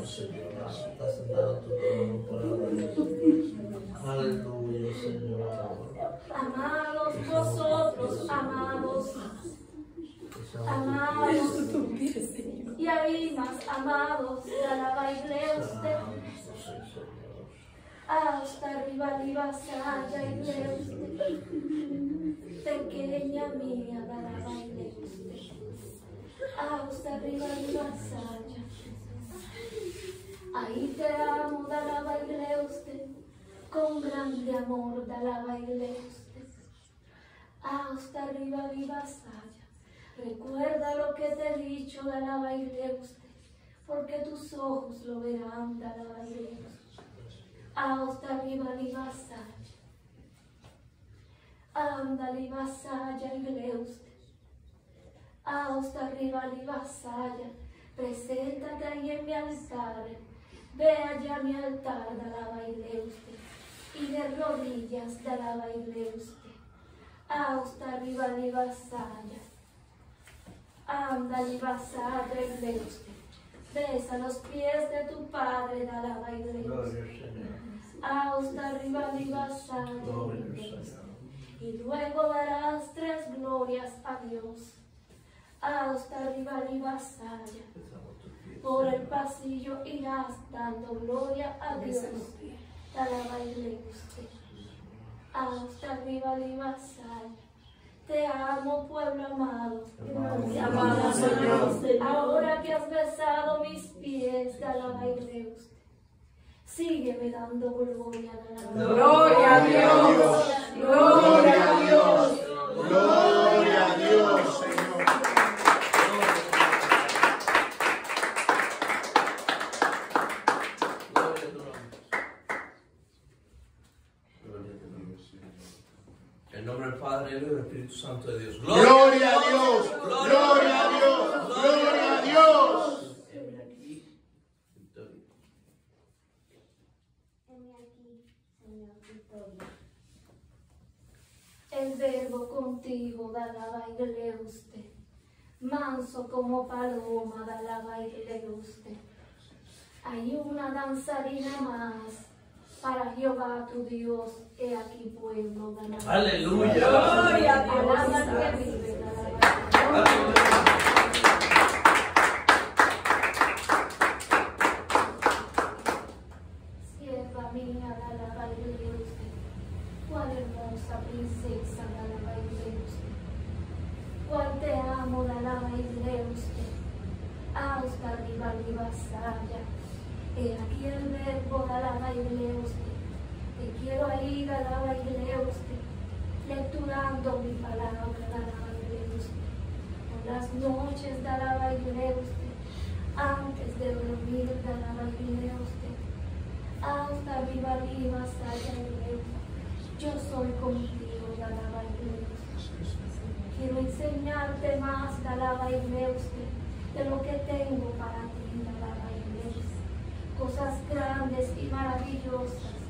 santo, Señor. Está sentado tu trono por ahora. Aleluya, Señor. Amados vosotros, amados. Amados. Y ahí más, amados, alabaile usted. Hasta arriba, arriba, salla y usted. Pequeña mía, alabaile usted. Hasta arriba, arriba, salla. Ahí te amo, dala baile usted, con grande amor, dala baile usted. Hasta arriba viva Saya, recuerda lo que te he dicho, dala baile usted, porque tus ojos lo verán, dala baile usted. Hasta arriba viva Saya, ándale vasalla y usted. Hasta arriba y vasalla. Preséntate ahí en mi altar. Ve allá a mi altar, da la usted. Y de rodillas, da la usted. Austa rivali vasalla. Andali vasalla ingleus. Besa los pies de tu padre, da la Gloria al Señor. Austa vasalla Gloria al ingleus. Señor. Y luego darás tres glorias a Dios. Hasta arriba y vasalla. Por el pasillo irás dando gloria a Dios. Alaba y le guste. Hasta arriba y vasalla. Te amo, pueblo amado. Amamos, Señor. Ahora que has besado mis pies, te alaba y le guste. Sígueme dando gloria, alaba. Gloria a Dios. Gloria a Dios. Gloria a Dios, Señor. Gloria a tu nombre. Gloria a tu nombre. En nombre del Padre, del Hijo y del Espíritu Santo de Dios. Gloria a Dios. Gloria a Dios. Gloria a Dios. Heme aquí, Victoria. Heme aquí, Señor Victoria. El verbo contigo da la baile usted. Manso como paloma da la baile usted. Hay una danzarina más para Jehová tu Dios. He aquí pueblo baile. Aleluya. Gloria a Dios. que vive, da la baile. Aleluya. Sierva mía, da la baile usted. Cuál hermosa princesa, da la baile usted. Cuál te amo, da la baile usted. Hasta arriba, arriba, saya. He aquí el verbo, da la baile usted. Te quiero ahí, da la baile usted. Lecturando mi palabra, da la baile usted. Por las noches, da la baile usted. Antes de dormir, da la baile usted hasta arriba, arriba, saya Dios. Yo soy contigo, alaba y Dios. Quiero enseñarte más, alaba y Dios, de lo que tengo para ti, alaba y Dios. Cosas grandes y maravillosas,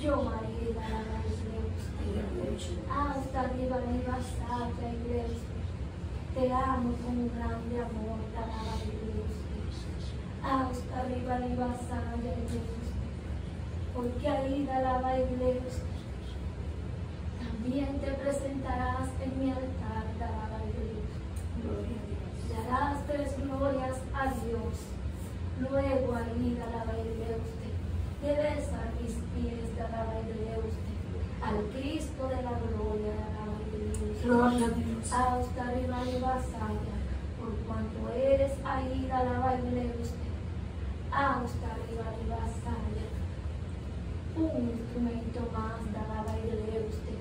yo haré, alaba y Dios. Hasta arriba, arriba, saya Dios. Te amo con un grande amor, alaba y Dios. Hasta arriba, arriba, saya Dios porque ahí da la baile También te presentarás en mi altar, da la baile Darás tres glorias a Dios. Luego ahí da la baile usted. De besar mis pies, da la baile usted. Al Cristo de la gloria, da la baile usted. Gloria a Dios. Hasta arriba y vasalla, por cuanto eres ahí, da la baile usted. Hasta arriba y vasalla un instrumento más da la baile usted,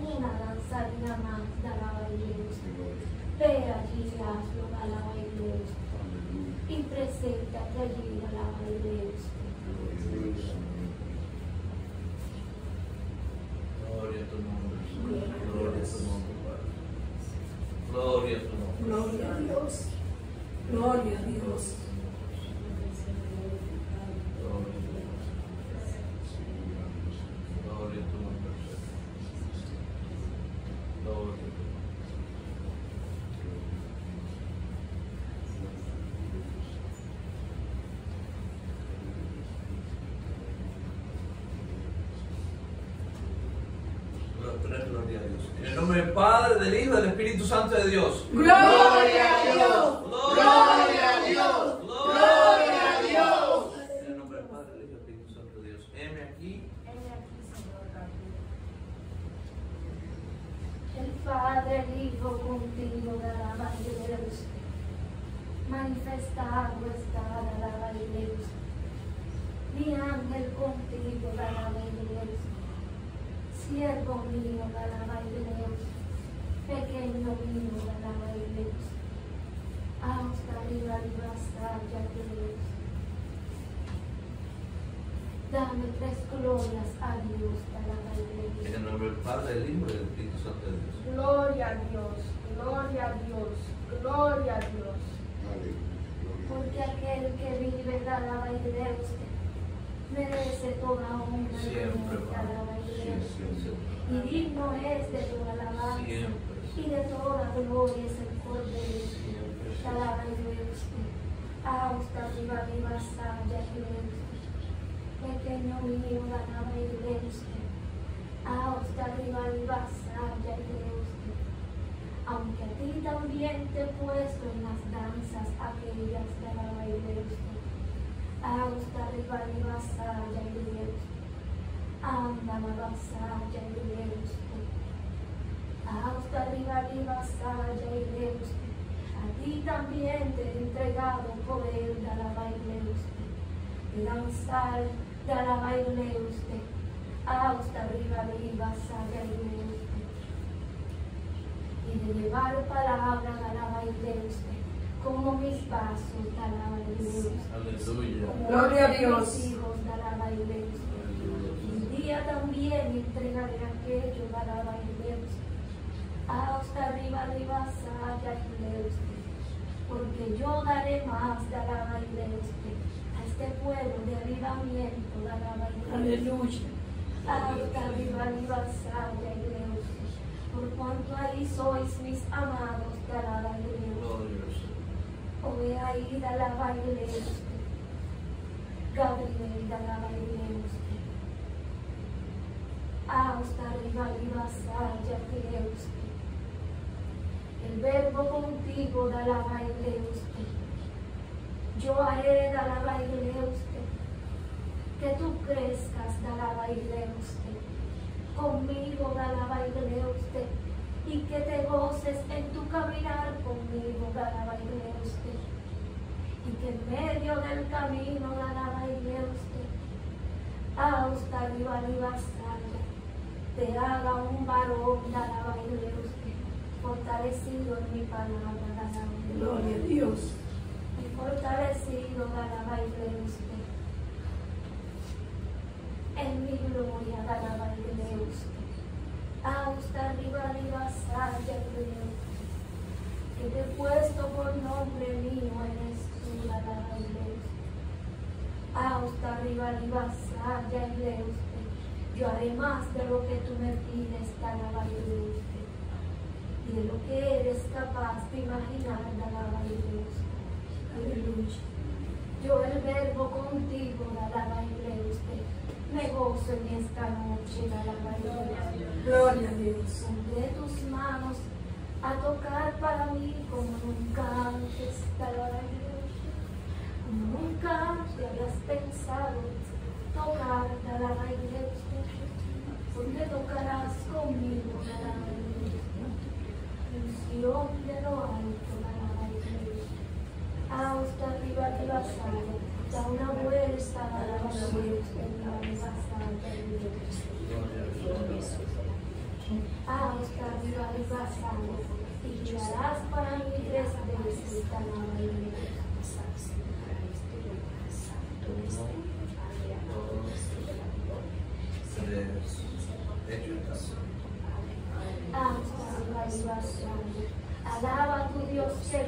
una danzarina más da la baile usted, ve allí hazlo da la baile usted, y preséntate allí da la baile usted. Gloria a tu nombre. Gloria a tu nombre, Padre. Gloria a tu nombre. Gloria a Dios. Gloria a Dios. Gloria a tu nombre, Señor. Gloria a tu nombre. Gloria gloria a Dios. En el nombre del Padre, del Hijo y del Espíritu Santo de Dios. Gloria a Dios. Gloria a Dios. Gloria a Dios. En el nombre del Padre, del Hijo y del Espíritu Santo de Dios. Heme aquí. El Padre, el Hijo contigo da la baile usted, manifestado está da la baile usted, mi ángel contigo da la baile usted, siervo mío da la baile usted, pequeño mío da la baile usted, hasta arriba arriba ya Dios. Dame tres glorias a Dios da la baile En usted. el nombre del Padre, del Hijo y del Espíritu Santo de Dios. Gloria a Dios, gloria a Dios, gloria a Dios. Porque aquel que vive da la de usted merece toda honra y Siempre, gloria, alaba y Padre. gloria. Siempre. Y digno es de toda alabanza Siempre. Y de toda gloria es el Cordero. Siempre. Alaba y gloria a usted. A usted arriba, arriba, sabia. Pequeño mío, alaba y gloria a usted. A usted arriba, arriba, sabia usted. Aunque a ti también te he puesto en las danzas aquellas de alaba y gloria a usted. A usted arriba, arriba, sabia y gloria a usted. Anda, alaba, sabia y gloria a usted. A usted arriba, sabia y gloria a usted. A ti también te he entregado poder de alabar y usted. De lanzar de alabar y gloria a usted. A usted arriba, sabia y usted y de llevar palabras a la baile usted, como mis vasos usted, Aleluya. como Gloria a mis Dios. hijos baile usted. Un día también entregaré aquello de la baile usted, a usted arriba, arriba, saya y usted, porque yo daré más de la baile usted, a este pueblo de avivamiento de la baile Aleluya. a usted arriba, arriba, saya y usted por cuanto ahí sois mis amados de la baile. Gloria al Señor. Hoy ahí de la baile usted. Gabriel de la baile usted. A usted arriba, arriba, saya que usted. El verbo contigo de la baile usted. Yo haré de la baile usted. Que tú crezcas de la baile usted. Conmigo alaba y gloria a usted. Y que te goces en tu caminar conmigo alaba y gloria a usted. Y que en medio del camino alaba y gloria a usted. A usted arriba arriba salga te haga un varón alaba y gloria a usted fortalecido en mi palabra alaba y gloria a Dios. y fortalecido alaba y a usted en mi gloria alaba y a usted. A usted arriba, arriba, saya y gloria a usted. Que te he puesto por nombre mío, eres tú, alaba y a usted. A usted arriba, arriba, saya y a usted. Yo haré más de lo que tú me pides, alaba y a usted. Y de lo que eres capaz de imaginar, alaba y gloria a usted. Aleluya. Yo el verbo contigo, alaba y gloria a usted. Me gozo en esta noche, alaba y gloria a Dios. Gloria a Dios. Pondré tus manos a tocar para mí como nunca antes, alaba y gloria. Como nunca antes habías pensado tocar, alaba y gloria. Porque tocarás conmigo, alaba y gloria. Unción de lo alto, alaba y gloria. A usted arriba, arriba, sale. Da una a la. Y girarás para. Hecho está. A usted arriba, arriba, sale. Alaba a tu Dios que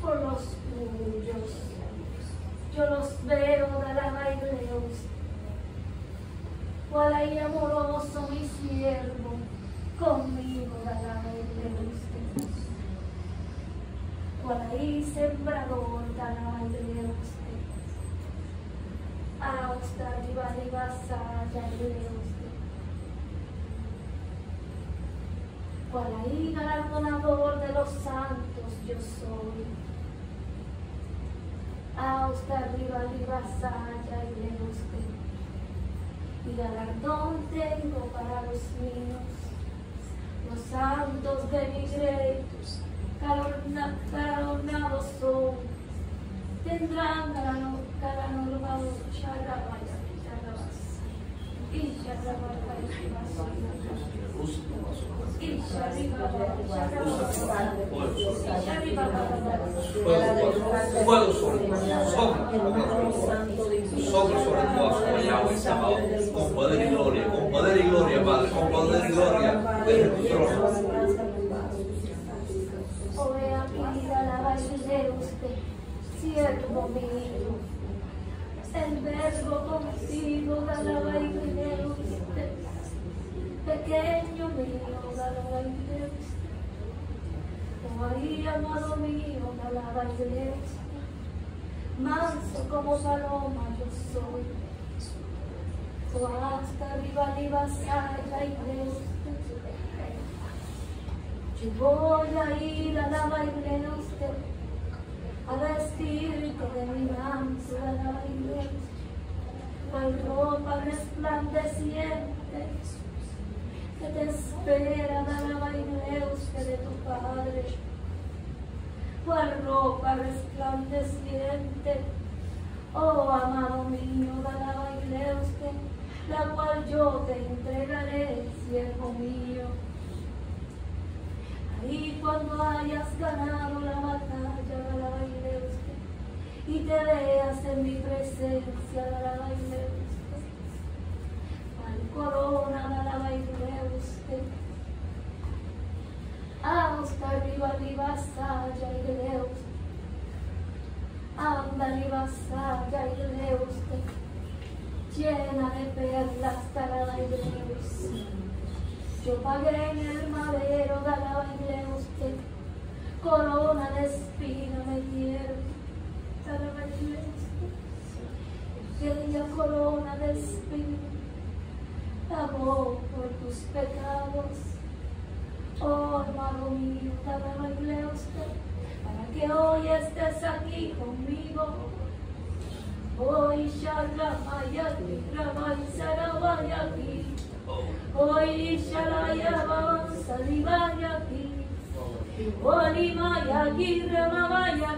por los tuyos. Yo los veo de la cual ahí amoroso mi siervo, conmigo de la de Cual ahí sembrador de la de a usted y vasalla de usted. Cual ahí galardonador de los santos, yo soy. A usted arriba, arriba, saya y le usted. Y galardón tengo para los míos, los santos de mi grey, galardona- galardonados son, tendrán galardo- galardonados, sharabaya, Fuego, sobre sobre sobre tu asunto, Yahweh Sabaoth, con poder y gloria, con poder y gloria, Padre, con poder y gloria, desde tu trono. El verbo contigo usted, pequeño mío, alabarle usted. Oh, ahí, amado mío, alabarle usted. Manso como paloma yo soy. Oh, hasta arriba, arriba, salga y usted. Yo voy a ir a la baile usted, a vestirte de mi manto, a la baile Hay ropa resplandeciente te espera, la usted de tu padre. Cual ropa resplandeciente, oh amado mío, a la cual yo te entregaré, siervo mío. Ahí cuando hayas ganado la batalla, la baile usted. Y te veas en mi presencia, la baile usted. Al corona, la baile usted. Hasta arriba, arriba, saya y le usted. Anda arriba, saya y le usted. Llena de perlas, la baile usted. Yo pagué en el madero de la baile usted, corona de espina me dieron, de la baile usted, aquella corona de espina, pagó por tus pecados, oh hermano mío, la baile usted, para que hoy estés aquí conmigo. Hoy Shalomaya, Ramay Saravaya, Hoy Shalaya Salivaya Holy Maya Ramamaya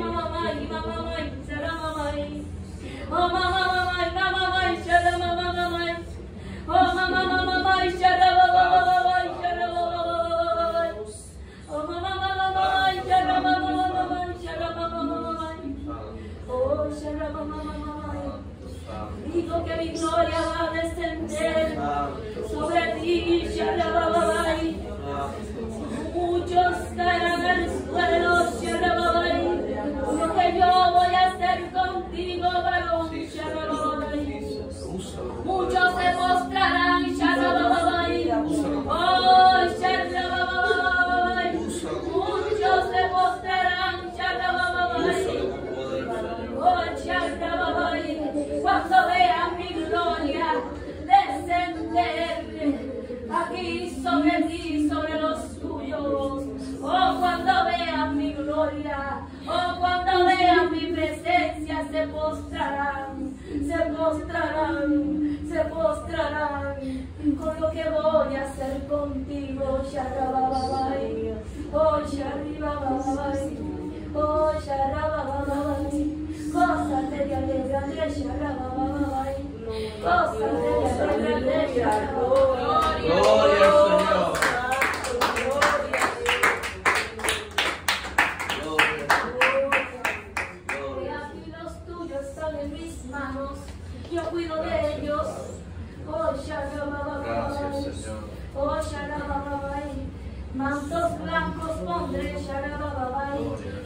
Mamamai Mamamai Saramamai Oh Mamamai Mamamai Sharamamai Digo que mi gloria va a descender sobre ti, Sharababai. Muchos caerán al suelo, Sharababai. Lo que yo voy a hacer contigo, varón, Sharababai. Muchos se. Oh, Sharababai. Muchos se. Oh, Sharababai. Cuando vean mi gloria descender aquí sobre ti, sobre los tuyos. Oh, cuando vean mi gloria, oh, cuando vean mi presencia, se postrarán, se postrarán, se postrarán con lo que voy a hacer contigo, Sharababai. Oh, Sharababai. Oh, Sharababai. Gózate de alegría Sharababai. Sharababai. Gloria al Señor. Yo cuido de ellos. Oh. Gracias, Señor. Oh. Mantos blancos pondré,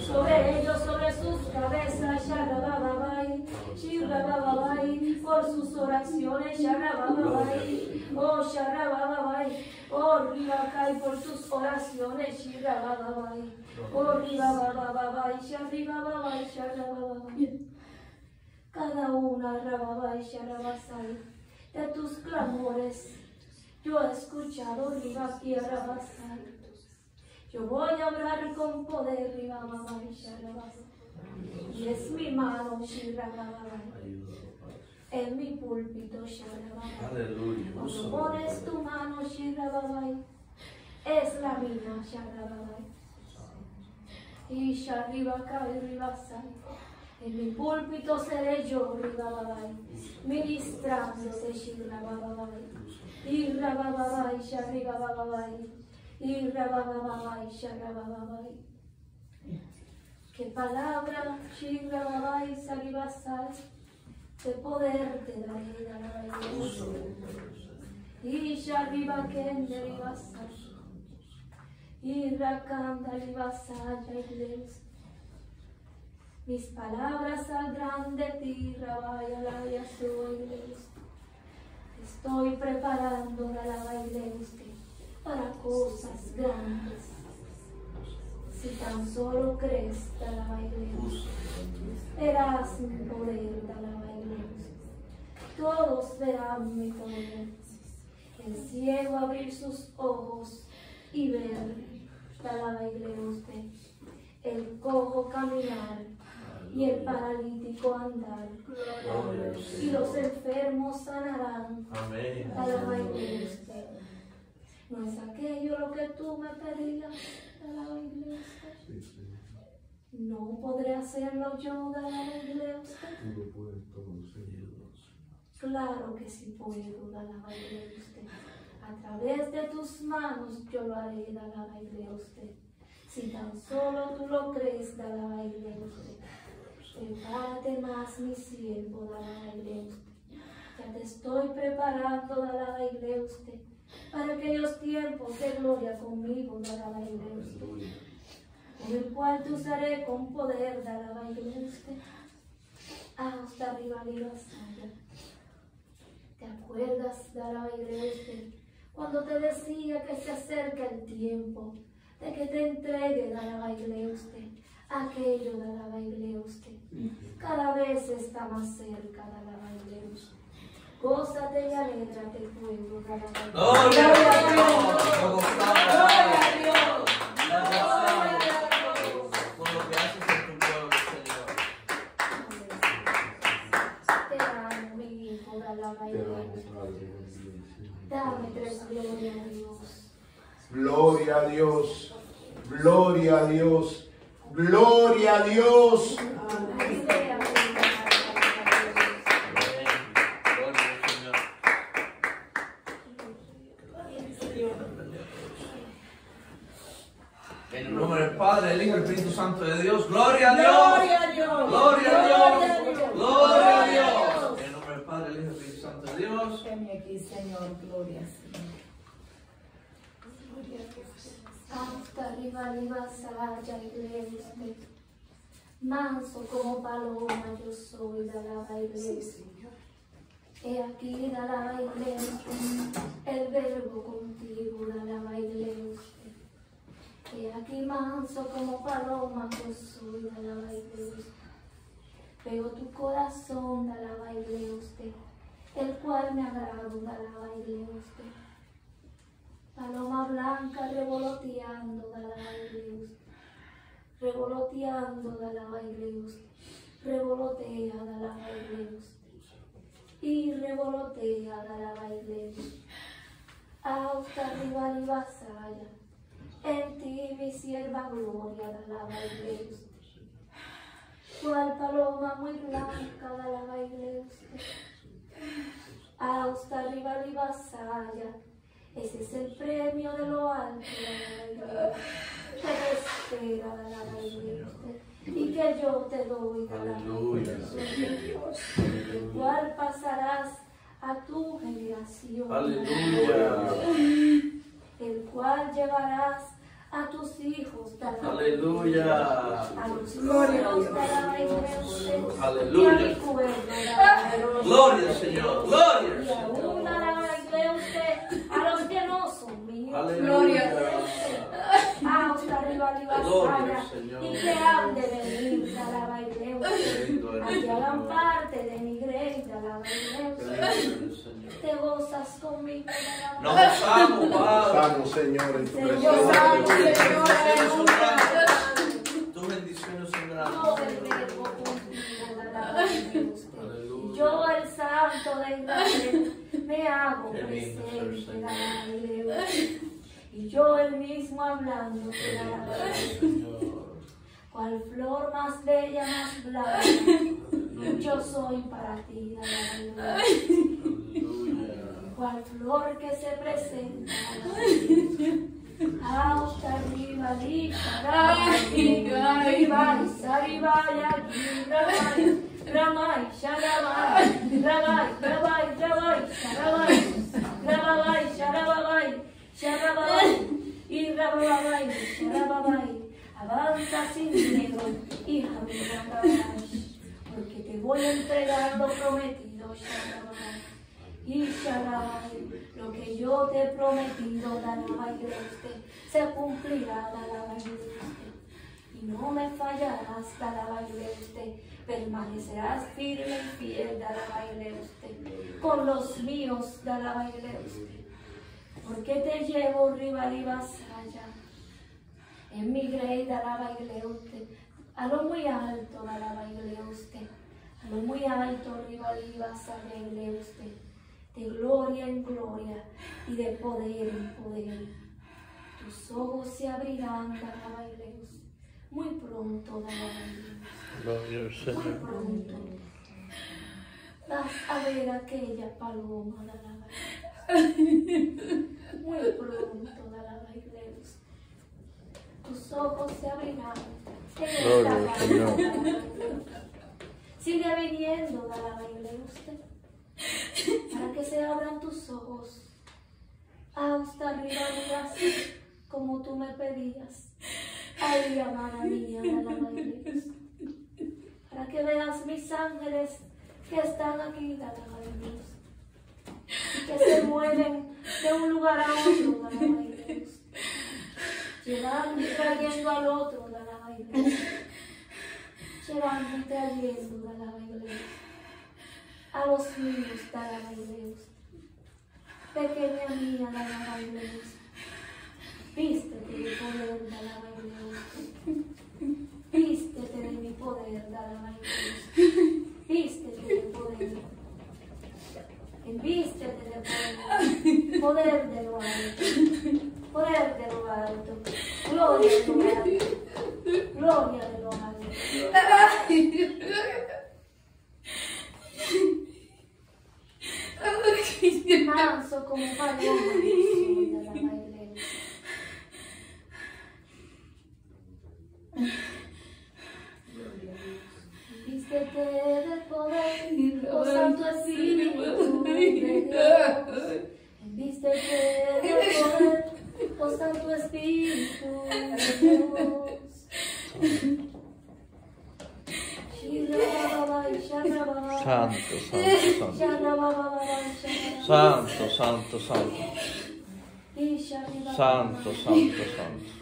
sobre oraciones, Sharababai. Oh, Sharababai. Oh, Ribakai, por sus oraciones, Shirababai. Oh, Ribababai, Sharababai, Sharababai. Cada una, Rababai, Sharabasai, de tus clamores. Yo he escuchado riba tierra basal. Yo voy a hablar con poder riba mamá y es mi mano shirababa. En mi púlpito. Aleluya. Cuando pones tu mano shirababa. Es la mía sharababa. Y shariba cae ribasa. En mi púlpito seré yo ribababa. Ministrándote shirababa. Y rababai, sharibabai, y rababai, sharababai. Qué palabra, shirababai, saribasai, de poder te daré, darabai. Y shariba kenderibasai, y rakandalibasai, iglesia. Mis palabras saldrán de ti, su iglesia. Estoy preparando la baile usted para cosas grandes. Si tan solo crees, la verás mi poder, la baile Todos verán mi poder. El ciego abrir sus ojos y ver, la baile usted. El cojo caminar y el paralítico andar. Y los enfermos sanarán. Amén. Alaba iglesia. No es aquello lo que tú me pedías, alaba iglesia. No podré hacerlo yo, alaba iglesia. Claro que sí puedo, alaba iglesia. A través de tus manos yo lo haré, alaba iglesia. Si tan solo tú lo crees, alaba iglesia. Prepárate más, mi siervo, alaba iglesia. Ya te estoy preparando, alaba iglesia, para aquellos tiempos de gloria conmigo, alaba iglesia. Con el cual te usaré con poder, alaba iglesia. Hasta arriba, arriba, saya. ¿Te acuerdas, alaba iglesia, cuando te decía que se acerca el tiempo de que te entregue, alaba iglesia, aquello de iglesia? Cada vez está más cerca de iglesia. Gózate y alégrate, pueblo, de la Gloria a Dios. Nos gozamos. Gloria a Dios. Nos gozamos Con lo que haces en tu pueblo, Señor. Te amo, mi hijo, de la. Dame tres gloria a Dios. Gloria a Dios. Gloria a Dios. Gloria a Dios. En el nombre del Padre, del Hijo y del Espíritu Santo de Dios. Gloria a Dios. Gloria a Dios. Gloria a Dios. Dios. Gloria a Dios. En el nombre del Padre, del Hijo y del Espíritu Santo de Dios. Aquí, Señor. Gloria, Señor. Hasta arriba, arriba, saya, iglesia. Manso como paloma, yo soy de la iglesia. He aquí de la iglesia, el verbo contigo de la iglesia. He aquí manso como paloma, yo soy de la iglesia. Veo tu corazón de la iglesia, el cual me de la iglesia. Paloma blanca revoloteando de la iglesia, revoloteando de la iglesia, revolotea de la iglesia y revolotea de la iglesia. Hasta arriba y vasalla, en ti mi sierva gloria de la iglesia. Cual paloma muy blanca de la iglesia. Hasta arriba y vasalla, ese es el premio de lo alto. Que te espera la iglesia y que yo te doy la cual pasarás a tu generación. Aleluya. El cual llevarás a tus hijos la Aleluya. a hijos Aleluya. y a mi pueblo de la iglesia. Gloria, Señor. Y Gloria. aún a la iglesia, a los que no son míos. Aleluya. Ah, hasta arriba, arriba, y que han de venir a la iglesia, a que hagan parte de mi iglesia, a la iglesia. Gloria al Señor. Te gozas conmigo. Nos gozamos, Padre. Sano, Señor, en tu Señor, presencia. Señor, Tus bendiciones son Señor. grandes. Tus bendiciones son Yo grandes. el. Yo el santo de Israel me hago presente, Señor. alabarte usted. Y yo el mismo hablando. Cual flor más bella, más blanca, yo soy para ti. Aleluya. Cual flor que se presenta, hasta arriba, arriba, arriba, arriba, ramay, ramay, sharamay, ramay, ramay, ramay, sharamay, ramay, sharamay, sharamay, y ramay, sharamay, avanza sin miedo, hija porque te voy a entregar lo prometido, sharamay. Y Shaddai, lo que yo te he prometido, Dalaba y usted, se cumplirá, Dalaba y no me fallarás, Dalaba y usted, permanecerás firme y fiel, Dalaba y usted, con los míos, Dalaba y usted. Porque te llevo, rival y vasalla, en mi grey, Dalaba y usted, a lo muy alto, Dalaba y usted, a lo muy alto, rival y y usted de gloria en gloria y de poder en poder. Tus ojos se abrirán, Dalabaileus, muy pronto, Dalabaileus, Gloria al muy Señor. pronto. Vas a ver aquella paloma, Muy pronto, Dalabaileus. Tus ojos se abrirán. Gloria al Señor. Sigue viniendo, Dalabaileus para que se abran tus ojos hasta arriba así como tú me pedías. Ay, amada mía. Para que veas mis ángeles que están aquí, alaba Dios. Que se mueven de un lugar a otro, Dios. Llevando trayendo al otro, Dios. Llevando trayendo, a los niños. Pequeña mía, Dios. Vístete de poder. Vístete de mi poder. De poder. Poder de lo alto. Poder de lo alto. Gloria de lo alto. Gloria de lo alto. Manso como paloma. soy de la bailera. Vístete de poder, oh Santo Espíritu de Dios. Vístete de poder, oh Santo Espíritu de Dios. Shirababai, sharababai. Santo, santo, santo. Sharababai, sharababai. Santo, santo, santo. Y sharababai. Santo, santo, santo.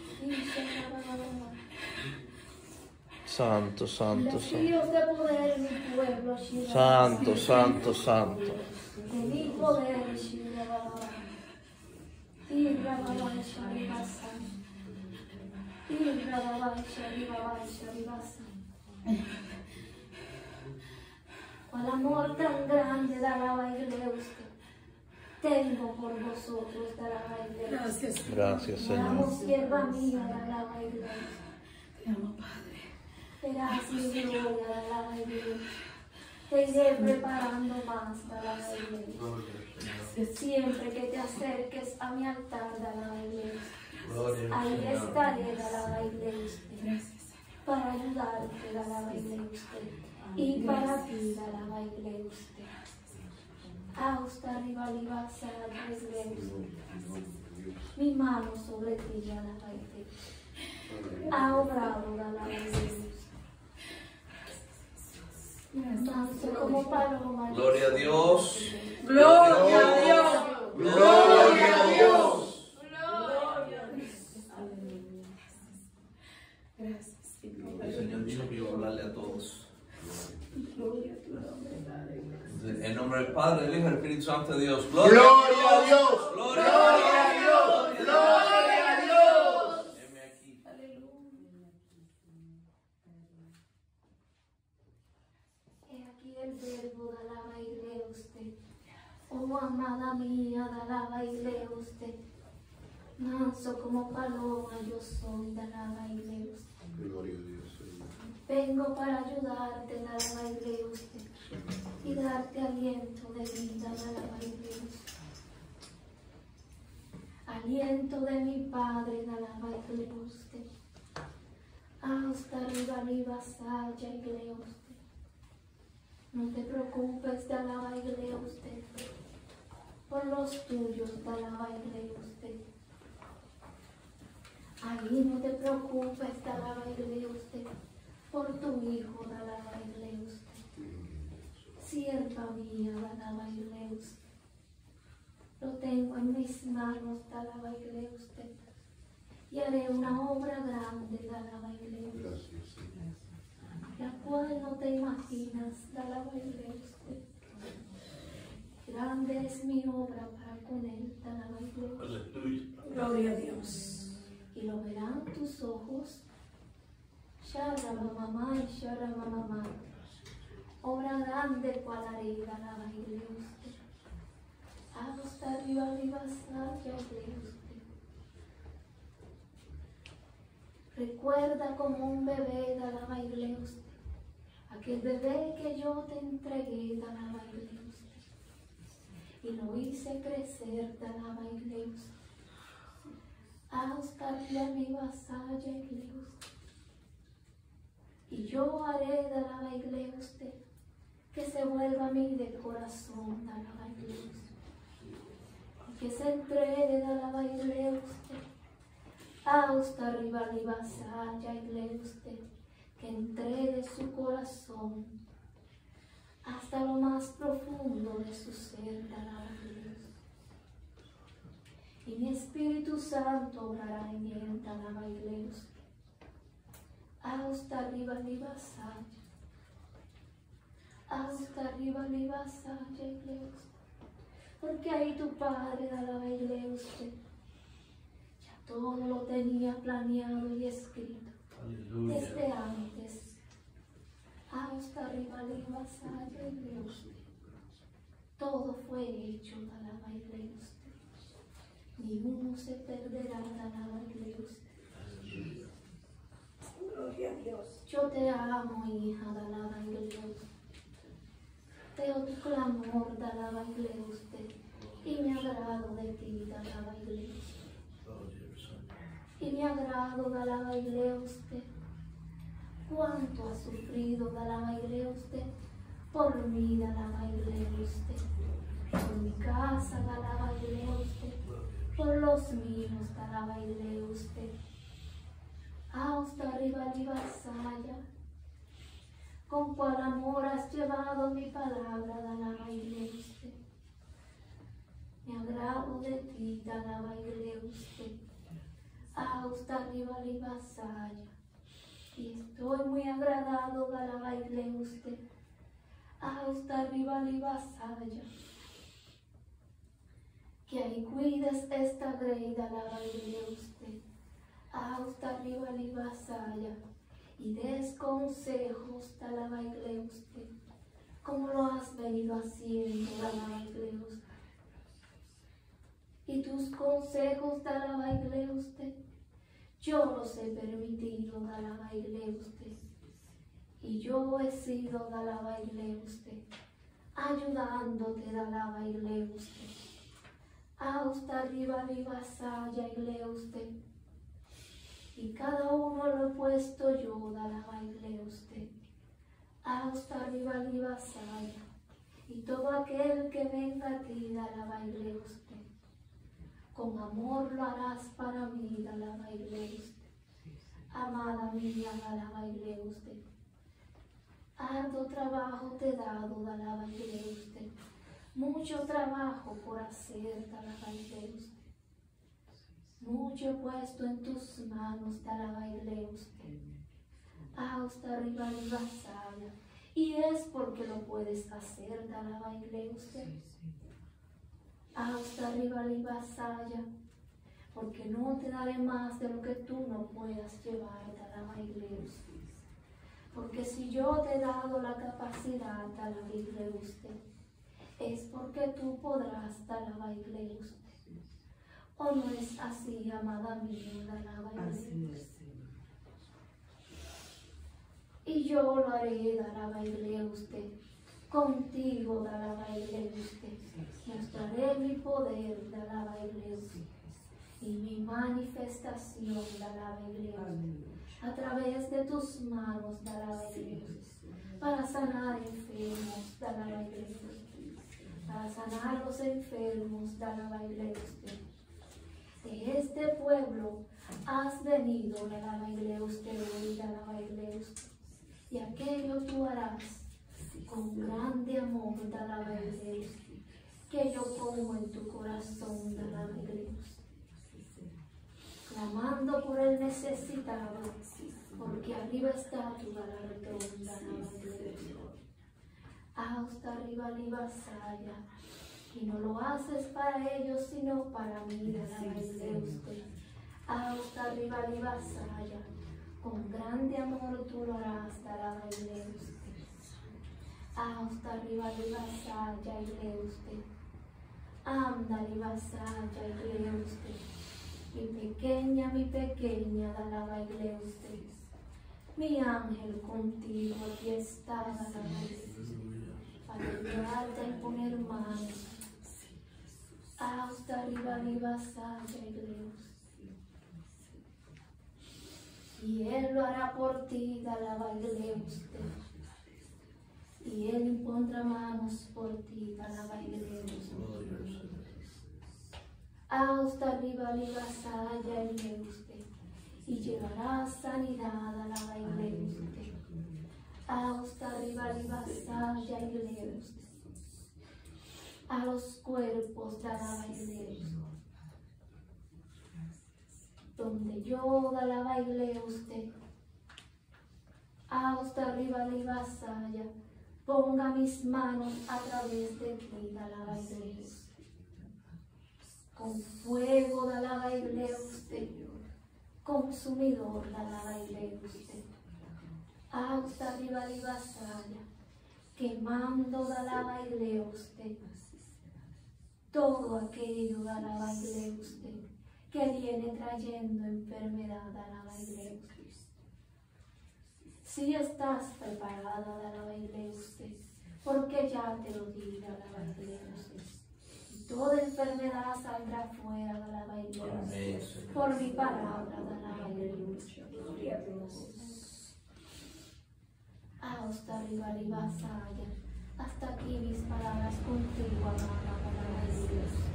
Santo, santo, santo. Vestidos de poder, mi pueblo, Shirababai. Santo, santo, santo. De mi poder. Cuál amor tan grande da la baile usted. Tengo por vosotros, da la baile Gracias. Gracias, Señor. Sierva mía, la baile Te amo, Padre. Verás mi gloria, da la baile Te iré preparando más, da la baile Siempre que te acerques a mi altar, da la baile Ahí estaré, da la baile Gracias. para ayudarte, la baile usted. Y para ti, la baile usted. Hasta arriba, arriba, la baile usted. Mi mano sobre ti, ya la baile. Ha obrado, la baile usted. Manso como paloma. Gloria a Dios. Gloria a Dios. Gloria a Dios. Gracias. El Señor dijo que iba a hablarle a todos. En nombre del Padre, del Hijo y del Espíritu Santo de Dios. Gloria a Dios. Gloria Gloria a Dios. Gloria a Dios. Heme aquí. He alaba y usted. Oh amada mía, alaba y lee usted. Manso como paloma yo soy, alaba y lee usted. Gloria a Dios. Señor. Vengo para ayudarte, alaba y lee usted. Y darte aliento de vida, alaba y lee usted. Aliento de mi Padre, alaba y lee usted. Hasta arriba, arriba, salya y lee usted. No te preocupes, te alaba y lee usted. Por los tuyos, te alaba y lee usted. Ahí no te preocupes, te alaba y lee usted. Por tu hijo, te alaba y lee usted. Sierva mía, te alaba y lee usted. Lo tengo en mis manos, te alaba y lee usted. Y haré una obra grande, te alaba y lee usted. La no te imaginas, la alaba y lee usted. Grande es mi obra para con él, la y lee usted. Aleluya. Gloria a Dios. Y lo verán tus ojos. Sharra mamá y sharra mamá. Obra grande cual haré, la alaba y lee usted. Hasta arriba, arriba, lee usted. Recuerda como un bebé, la y lee usted. Aquel bebé que yo te entregué, la alaba y lo hice crecer, usted. Hasta arriba mi vasalla usted. Y yo haré lee usted que se vuelva a mí de corazón, usted. Y que se entregue usted. Hasta arriba mi vasalla y que entregue su corazón hasta lo más profundo de su ser, de y lee usted. Y mi Espíritu Santo obrará en él, y lee usted. Hasta arriba, arriba, saya. Hasta arriba, arriba, saya usted. Porque ahí tu Padre, y lee usted. Ya todo lo tenía planeado y escrito. Desde antes. Hasta saya y lee usted. Todo fue hecho, alaba y lee usted ni uno se perderá la alaba y lee usted. Gloria a Dios. Yo te amo, hija, de alaba y lee usted. Veo tu clamor, de alaba y lee usted. Y me agrado de ti, de alaba y lee usted. Y me agrado, de alaba y lee usted. Cuánto ha sufrido, de alaba y lee usted. Por mí, de alaba y lee usted. Por mi casa, de alaba y lee usted. Por los míos, de alaba y lee usted. Hasta arriba, arriba, saya. Con cuál amor has llevado mi palabra, de alaba y lee usted. Me agrado de ti, de alaba y lee usted. Hasta arriba, arriba, saya. Y estoy muy agradado, de alaba y lee usted. Hasta arriba, arriba, saya. Que ahí cuides esta grey, de alaba y lee usted. Hasta arriba, arriba, saya. Y des consejos, de alaba y lee usted. Como lo has venido haciendo, de alaba y lee usted. Y tus consejos, y lee usted. Yo los he permitido, de alaba y lee usted. Y yo he sido, de alaba y lee usted. Ayudándote, de alaba y lee usted. Hasta arriba, arriba, saya y lee usted. Y cada uno lo he puesto yo, de alaba y lee usted. Hasta arriba, arriba, saya. Y todo aquel que venga a ti, y lee usted. Con amor lo harás para mí, alaba y usted. Amada mía, alaba y usted. Harto trabajo te he dado, alaba y usted. Mucho trabajo por hacer, alaba y usted. Mucho puesto en tus manos, alaba y usted. Hasta arriba, arriba, saya. Y es porque lo puedes hacer, alaba y usted. Hasta arriba y vasalla, porque no te daré más de lo que tú no puedas llevar, alaba iglesia. Porque si yo te he dado la capacidad, alaba iglesia, es porque tú podrás, alaba iglesia. ¿O no es así, amada mía, alaba iglesia? Y yo lo haré, dará baile usted. Contigo dará baile usted. Mostraré mi poder, dará baile usted. Y mi manifestación dará baile usted. A través de tus manos dará baile usted. Para sanar enfermos, dará baile usted. Para sanar los enfermos, dará baile usted. De este pueblo has venido, baile usted, hoy dará baile usted y aquello tú harás con grande amor, la Dios, que yo pongo en tu corazón, la Dios. Clamando por el necesitado, porque arriba está tu galardón, alaba Dios. Hasta arriba, arriba, saya, y no lo haces para ellos, sino para mí, alaba Dios. Hasta arriba, arriba, saya, con grande amor tú lo harás, dará usted. Hasta arriba, arriba, ya y usted. Anda, arriba, ya y usted. Mi pequeña, mi pequeña, dará usted. Mi ángel contigo aquí está, dará Para ayudarte a poner manos. Hasta arriba, arriba, ya y usted. Y Él lo hará por ti, alabarle usted. Y Él impondrá manos por ti, alabarle usted. Hasta arriba, arriba, saya y usted. Y llevará sanidad, alabarle usted. Hasta arriba, arriba, saya y usted. A los cuerpos, alabarle usted donde yo da la baile usted. Hasta arriba de vasalla, ponga mis manos a través de ti, da la baile Con fuego da la baile usted, consumidor da la baile usted. Hasta arriba de vasalla, quemando da la baile usted. Todo aquello da la baile usted que viene trayendo enfermedad a la iglesia. Si estás preparada, a la iglesia, porque ya te lo diga la iglesia. Toda enfermedad saldrá fuera de la iglesia por mi palabra de la iglesia. Hasta arriba, arriba, hasta aquí mis palabras contigo, amada, la iglesia.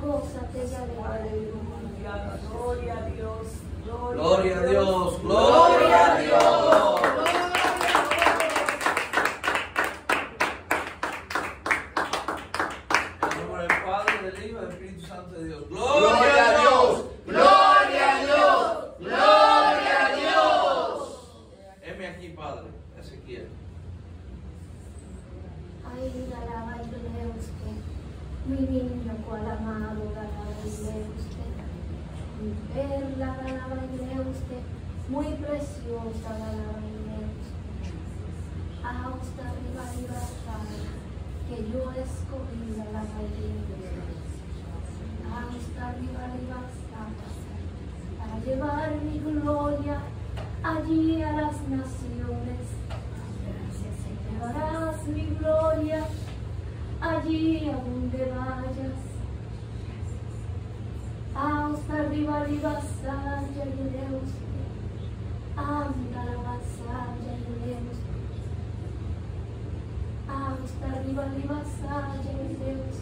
Gózate y aleluya. Gloria a Dios. Gloria a Dios. Gloria a Dios. En nombre del Padre, del Hijo y del Espíritu Santo de Dios. Gloria a Dios. Gloria a Dios. Gloria a Dios. Heme aquí, Padre, Ezequiel. Ay, alaba y usted, mi niño cual amado, alaba y usted, perla, alaba y usted, muy preciosa, alaba y usted. Hasta arriba, arriba, que yo escogí, alaba y usted. Hasta arriba, arriba, para llevar mi gloria allí a las naciones llevarás mi gloria allí a donde vayas. Hasta arriba, arriba, saya y Deus. Anda la vasalla y Deus. Hasta arriba, arriba, saya y Deus.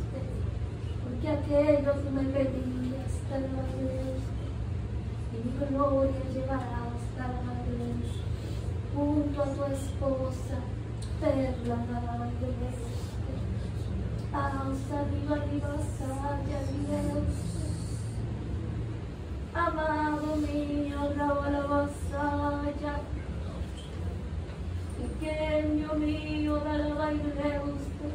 Porque aquello que me pedías, te lo Deus. Y mi gloria llevará hasta la Deus. Junto a tu esposa perla la Hasta arriba, arriba, saya Dios. Amado mio, trova la vostra Genio mio, dalla vaina de usted,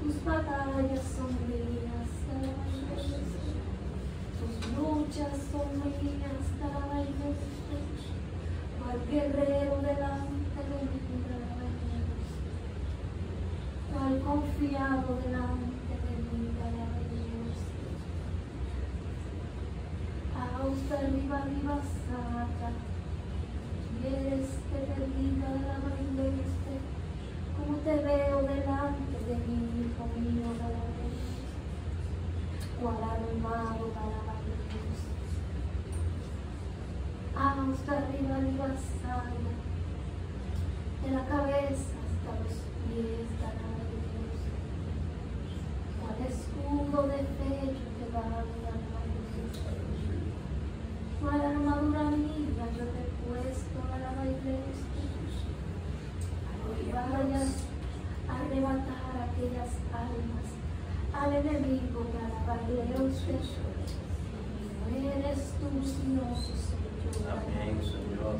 tus batallas son mías, tus luchas son mías, cada vaina cual guerrero delante de mí, cada vaina cual delante Austa arriba, arriba, saca. Quieres que te diga, alaba Dios. Como te veo delante de mí, hijo mío, alaba Dios. Cual armado, alaba Dios. Austa arriba, arriba, saca. De la cabeza hasta los pies, alaba Dios. Cual escudo de pecho te va a dar Cual armadura mía yo te he puesto a la iglesia. Y vayas a arrebatar aquellas almas al enemigo para darle usted. No eres tú, sino yo. Amén, Señor.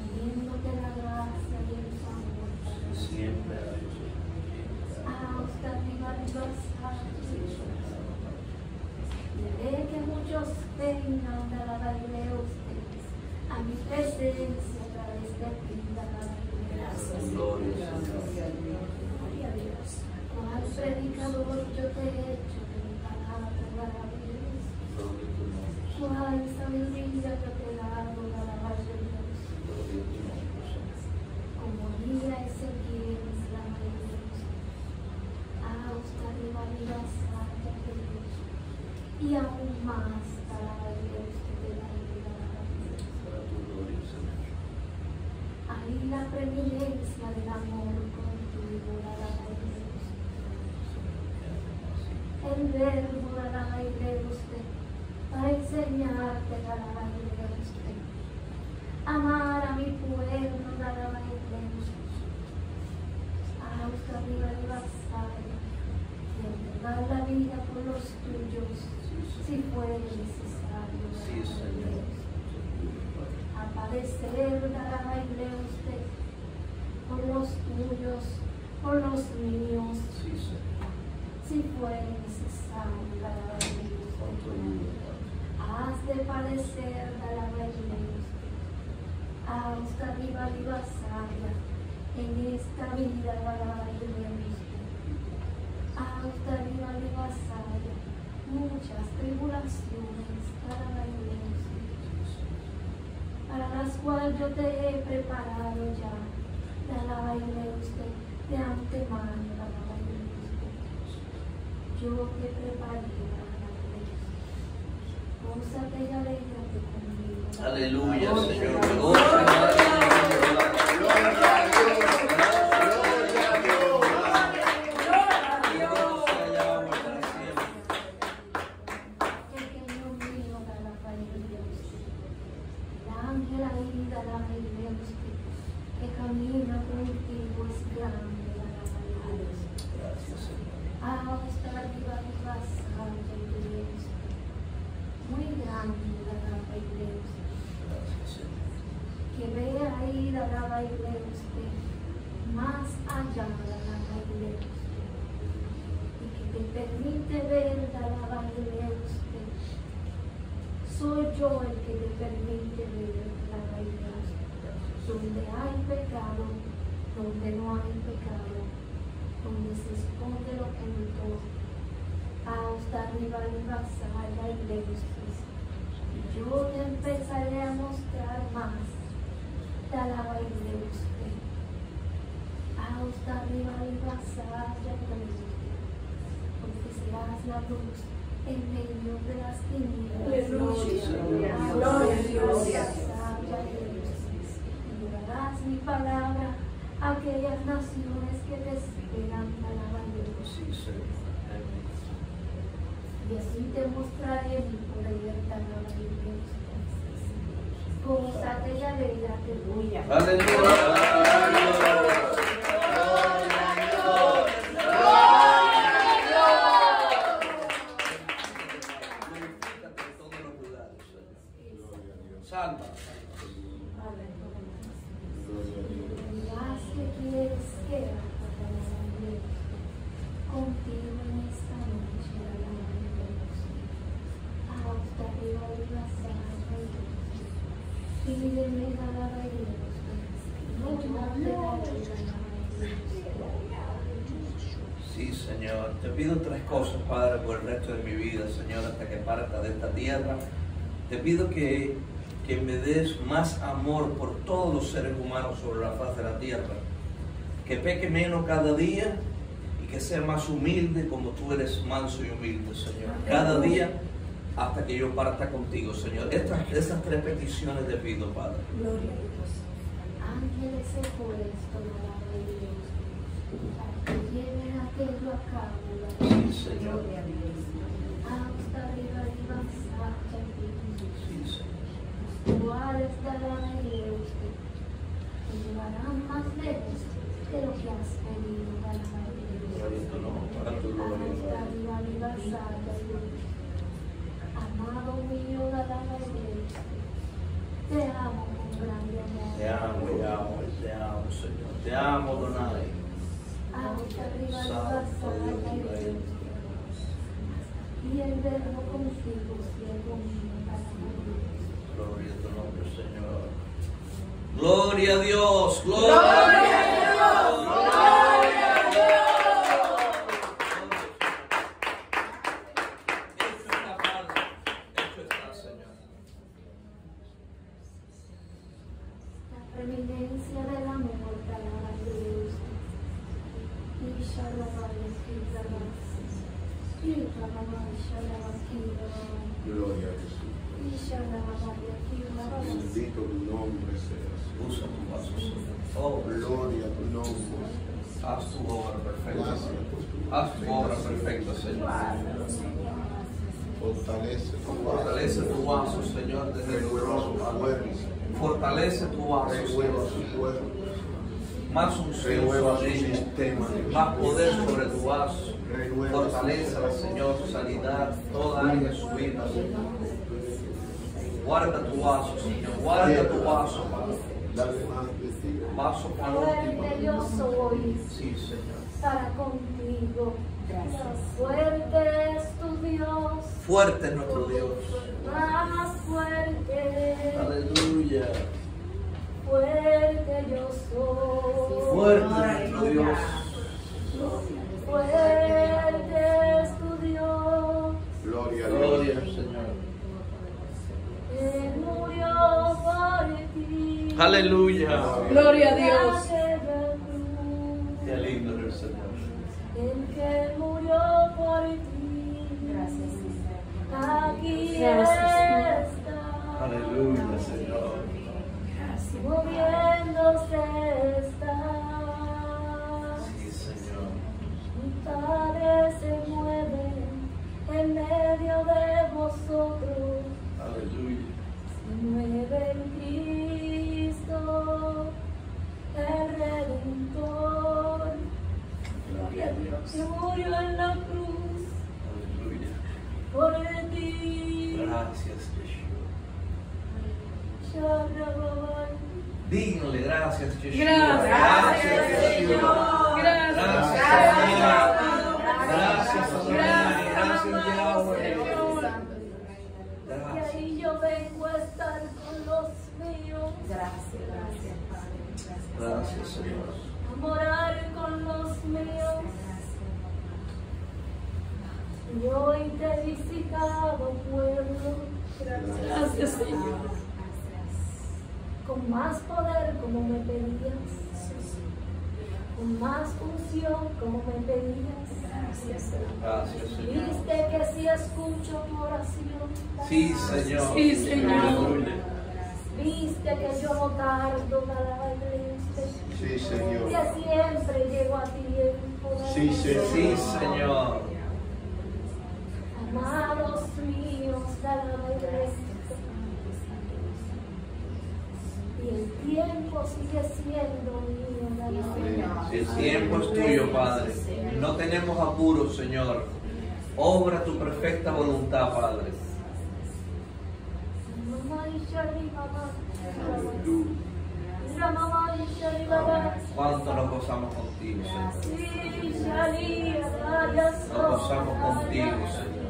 Pidiéndote la gracia y el favor Siempre. hasta arriba, arriba, Diré que muchos vengan a la de ustedes, a mi presencia a través de ti, gracias. Gloria a Dios. Cual predicador yo te he hecho de mi palabra, maravillosa. Cual sabiduría yo te he dado, maravillosa. Gloria a tu nombre, Señor. Como mira Ezequiel, la maravillosa. Hasta arriba, arriba, santa de Dios. Y aún más para Dios que te da vida. Para tu gloria, Señor. Ahí la preeminencia del amor contigo, la dama de Dios. El verbo la dama de usted, para enseñarte la dama de usted. Amar a mi pueblo, la dama de usted. A buscar arriba de vasalla, y entregar la vida por los tuyos, si fuere necesario. la Sí, dama de Señor. Dios a padecer la de usted por los tuyos, por los míos, Sí, Señor. si fuere necesario la de Con tu ayuda, Padre. Haz de padecer la de usted. Hasta arriba, arriba, salga en esta vida la de usted. Hasta arriba, arriba, salga muchas tribulaciones para la iglesia para las cuales yo te he preparado ya. La alabaré usted de antemano, la usted. Yo te preparé la alabaré Gózate y alégrate conmigo. Aleluya, Señor. Te pido que, que me des más amor por todos los seres humanos sobre la faz de la tierra. Que peque menos cada día y que sea más humilde como tú eres manso y humilde, Señor. Cada día hasta que yo parta contigo, Señor. Estas, estas tres peticiones te pido, Padre. Gloria a Dios. Ángeles se puesto la de Dios, para que lleven aquello a cabo. Sí, Señor. Hasta arriba, arriba, Sí, Señor. Los cuales darán el Dios, te llevarán más lejos de lo que has pedido para la hasta Amado mío, darán el Dios, te amo con grande amor. Te amo, te amo, te amo, Señor. Te amo, Donai. Rey. y el verbo contigo sigue conmigo para morir. Gloria a tu nombre, Señor. Gloria a Dios, gloria, a Dios, gloria a Dios. Hecho está, Padre. Hecho está, Señor. La preeminencia del amor te alaba Dios. Y shalom y shalom y shalom Gloria a Jesús. y shalom Bendito tu nombre seas. Usa tu vaso, Señor. Oh, Gloria a tu nombre. haz tu obra perfecta. Gracias por tu Haz tu obra perfecta, Señor. Fortalece tu Fortalece tu vaso, Señor, desde el Renueva su trono. fuerza. Fortalece tu vaso, Renueva Señor. su cuerpo. Más unción Renueva sobre su ella. sistema. Más poder sobre tu vaso. Renueva Fortaleza, Señor, sanidad, toda área de su vida. Guarda tu vaso, Señor. Guarda tu vaso. Vaso para soy Sí, Señor. para contigo. Fuerte es tu Dios, Fuerte es nuestro Dios. más fuerte. Aleluya. Fuerte yo soy. Fuerte es nuestro Dios. Fuerte. Gloria a Dios. Gloria al Señor. Él murió por ti. Aleluya. Gloria a Dios. Qué lindo es el Señor. El que murió por ti. Aquí Gracias, está. Aleluya, Señor. Moviéndose está. Sí, Señor. Mi Padre se mueve en medio de vosotros. Aleluya. Se mueve en Cristo, el Redentor, Gloria a Dios. que murió en la cruz Aleluya. por ti. Gracias, Yeshua. Díganle gracias, Yeshua. Gracias, Yeshua. Gracias. Gracias, Adonai. Gracias, Adonai. Gracias, Yahweh. Y Gracias. ahí yo vengo a estar con los míos, Gracias, Señor. a morar con los míos. Y hoy te he visitado, pueblo. Gracias, Señor. con más poder como me pedías, con más unción como me pedías. Gracias, Señor. Viste que si escucho tu oración, Sí, Señor. Sí, Señor. Viste que yo no tardo para este, Sí, Señor. que siempre llego a tiempo. Sí, Señor. Sí, Señor. Amados míos, la iglesia. Y el tiempo sigue siendo mío. El tiempo es tuyo, Padre. No tenemos apuros, Señor. Obra tu perfecta voluntad, Padre. Mamá y Shari, mamá. Aleluya. Mira, mamá y Shari, mamá. Cuánto nos gozamos contigo, Señor. Sí, Nos gozamos contigo, Señor.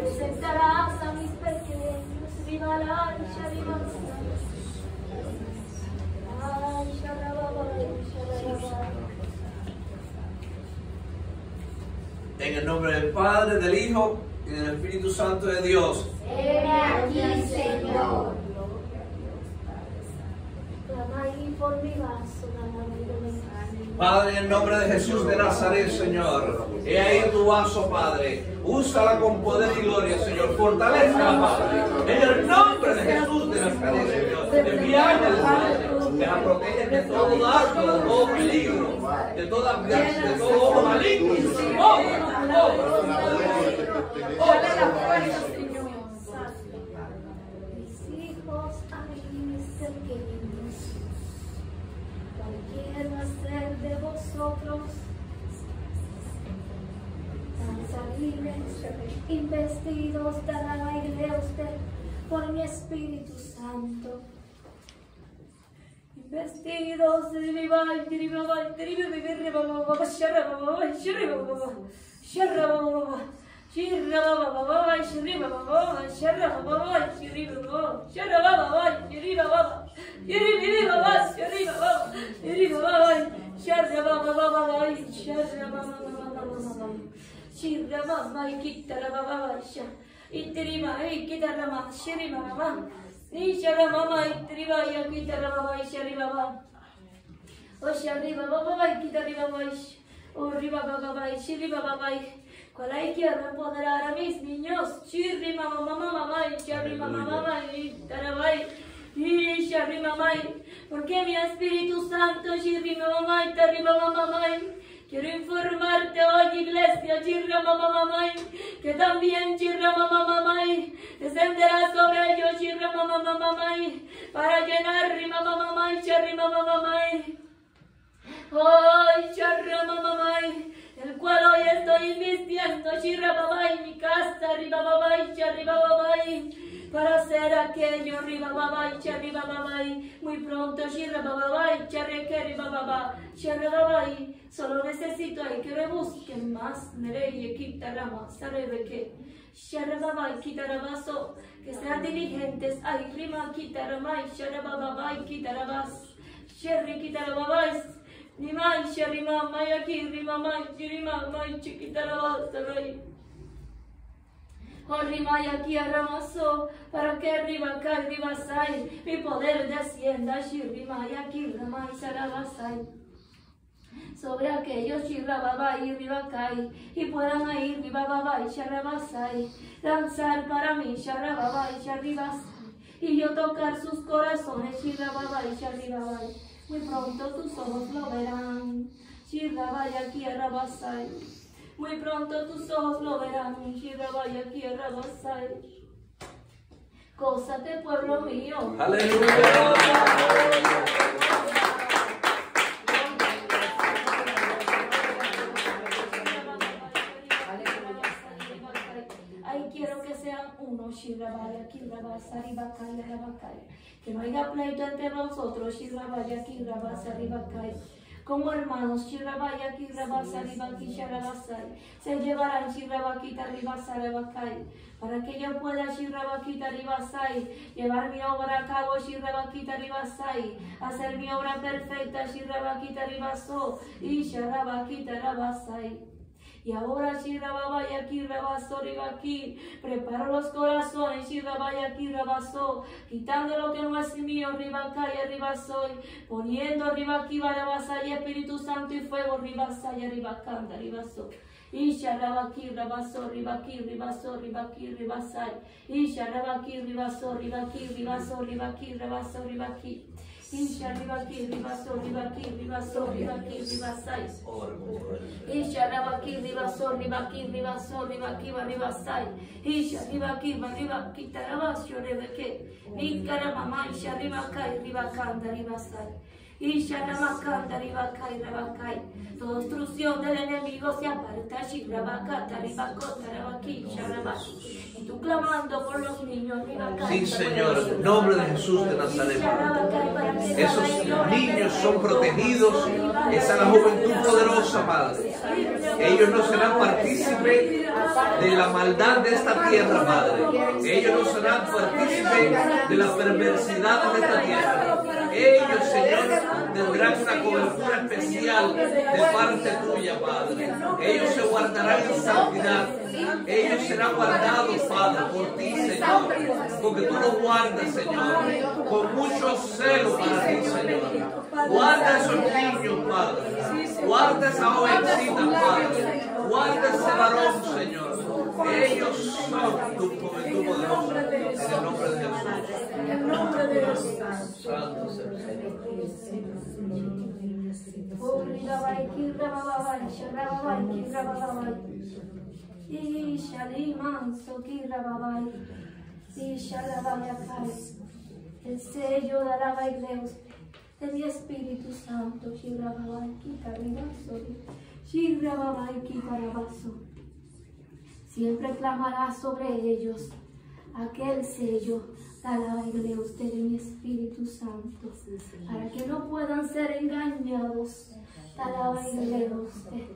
Presentarás a mis pequeños, mamá. el nombre del Padre, del Hijo y del Espíritu Santo de Dios. Heme aquí, Señor. Clama ahí por mi vaso, clama ahí por mi vaso. Padre, en el nombre de Jesús de Nazaret, Señor. He ahí tu vaso, Padre. Úsala con poder y gloria, Señor. Fortalezca, Padre. En el nombre de Jesús de Nazaret, Señor. Envíame, Padre. Que la protege de todo dardo, de todo peligro, de toda de todo ojo maligno. Obra, obra. Dale la fuerza, Señor. Mis hijos ahí pequeños, de vosotros, tan libres, investidos de la iglesia por mi Espíritu Santo. Investidos Şirre baba baba şirri baba baba şerre baba şirri baba şerre baba şirri baba şirri biri baba şirri baba şirri baba şerre baba baba şerre baba baba şirre baba iki tara baba şa ittirima iki tara baba şirri baba ni şerre baba ittirima iki tara baba şirri baba o şerri baba baba iki tara baba o riba baba baba şirri baba baba ¿Cuál hay que empoderar a mis niños? Chirri, mamá, mamá, mamá, charri, mamá, mamá, y tarabai, y charri, mamá, porque mi Espíritu Santo, chirri, mamá, y tarri, mamá, mamá, Quiero informarte hoy, iglesia, chirra mamá mamá, que también chirra mamá mamá, descenderá sobre ellos, chirra mamá mamá, para llenar rima mamá mamá, charri mamá mamá. Ay, charra mamá, el cual hoy estoy invirtiendo, Shirababai, mi casa, Ribababai, Sharibababai, para hacer aquello, Ribababai, Sharibababai, muy pronto, Shirababai, Sharikeribabai, Sharababai, solo necesito ahí que rebusquen más, Nereye, Kitarama, Sarebeke, Sharababai, Kitarabaso, que sean diligentes, ay, Rima, Kitaramai, Sharababai, Kitarabas, Sherri, Kitarababais, Liman şerima mayaki rimama cirima may chikitaraba sarai. Orrima y aquí arramaso para que arriba arriba sai mi poder descienda shirrima y aquí rama sarabasai sobre aquellos shirrababa y ribakai y puedan ir ribababa y sharabasai danzar para mí sharababa y sharibasai y yo tocar sus corazones shirrababa y sharibabai. Muy pronto tus ojos lo verán, Shirabaya Kierabasai. Muy pronto tus ojos lo verán, Shirabaya Kierabasai. Cósate, pueblo mío. Aleluya. Que no haya pleito entre nosotros, Shirabaya, Kirabasa, Ribakaya. Como hermanos, Shirabaya, Kirabasa, Ribaki, Sharabasai. Se llevarán Shirabakita, Ribasa, Rabakai. Para que yo pueda, Shirabakita, Ribasai, llevar mi obra a cabo, Shirabakita, Ribasai. Hacer mi obra perfecta, Shirabakita, Ribaso. Y Sharabakita, Rabasai. Y ahora aquí Rabaso aquí, preparo los corazones, aquí Rabaso, quitando lo que no es mío, Ribacá y arriba soy, poniendo arriba aquí Barabasa y Espíritu Santo y fuego, Ribasa y arriba canta, Ribaso. Isha rabaki rabaso ribaki ribaso ribaki ribasai. Isha rabaki ribaso ribaki ribaso ribaki rabaso ribaki. Isha ribaki ribaso ribaki ribaso ribaki ribasai. Isha rabaki ribaso ribaki ribaso ribaki ribasai. Isha ribaki ribaki tarabasio rebeke. Nikara mama isha ribakai ribakanda ribasai. Rabakai. Toda obstrucción del enemigo se aparta. Y tú clamando por los niños. Sí, Señor, en nombre de Jesús de Nazaret. Esos niños son protegidos. Esa es la juventud poderosa, Padre. Ellos no serán partícipes de la maldad de esta tierra, Padre. Ellos no serán partícipes de la perversidad de esta tierra. Ellos, Señor, tendrán una cobertura especial de parte tuya, Padre. Ellos se guardarán en santidad. Ellos serán guardados, Padre, por ti, Señor. Porque tú los guardas, Señor, con mucho celo para ti, Señor. Guarda a esos niños, Padre. Guarda esa jovencita, Padre. Guarda ese varón, Señor. Ellos son tu juventud poderosa. En el nombre de el nombre de Jesús. Santo el Kirababai, Sharabai, Kirababai. Y sello de de mi Espíritu Santo. Siempre clamará sobre ellos aquel sello de usted mi Espíritu Santo, para que no puedan ser engañados. Talabaile usted.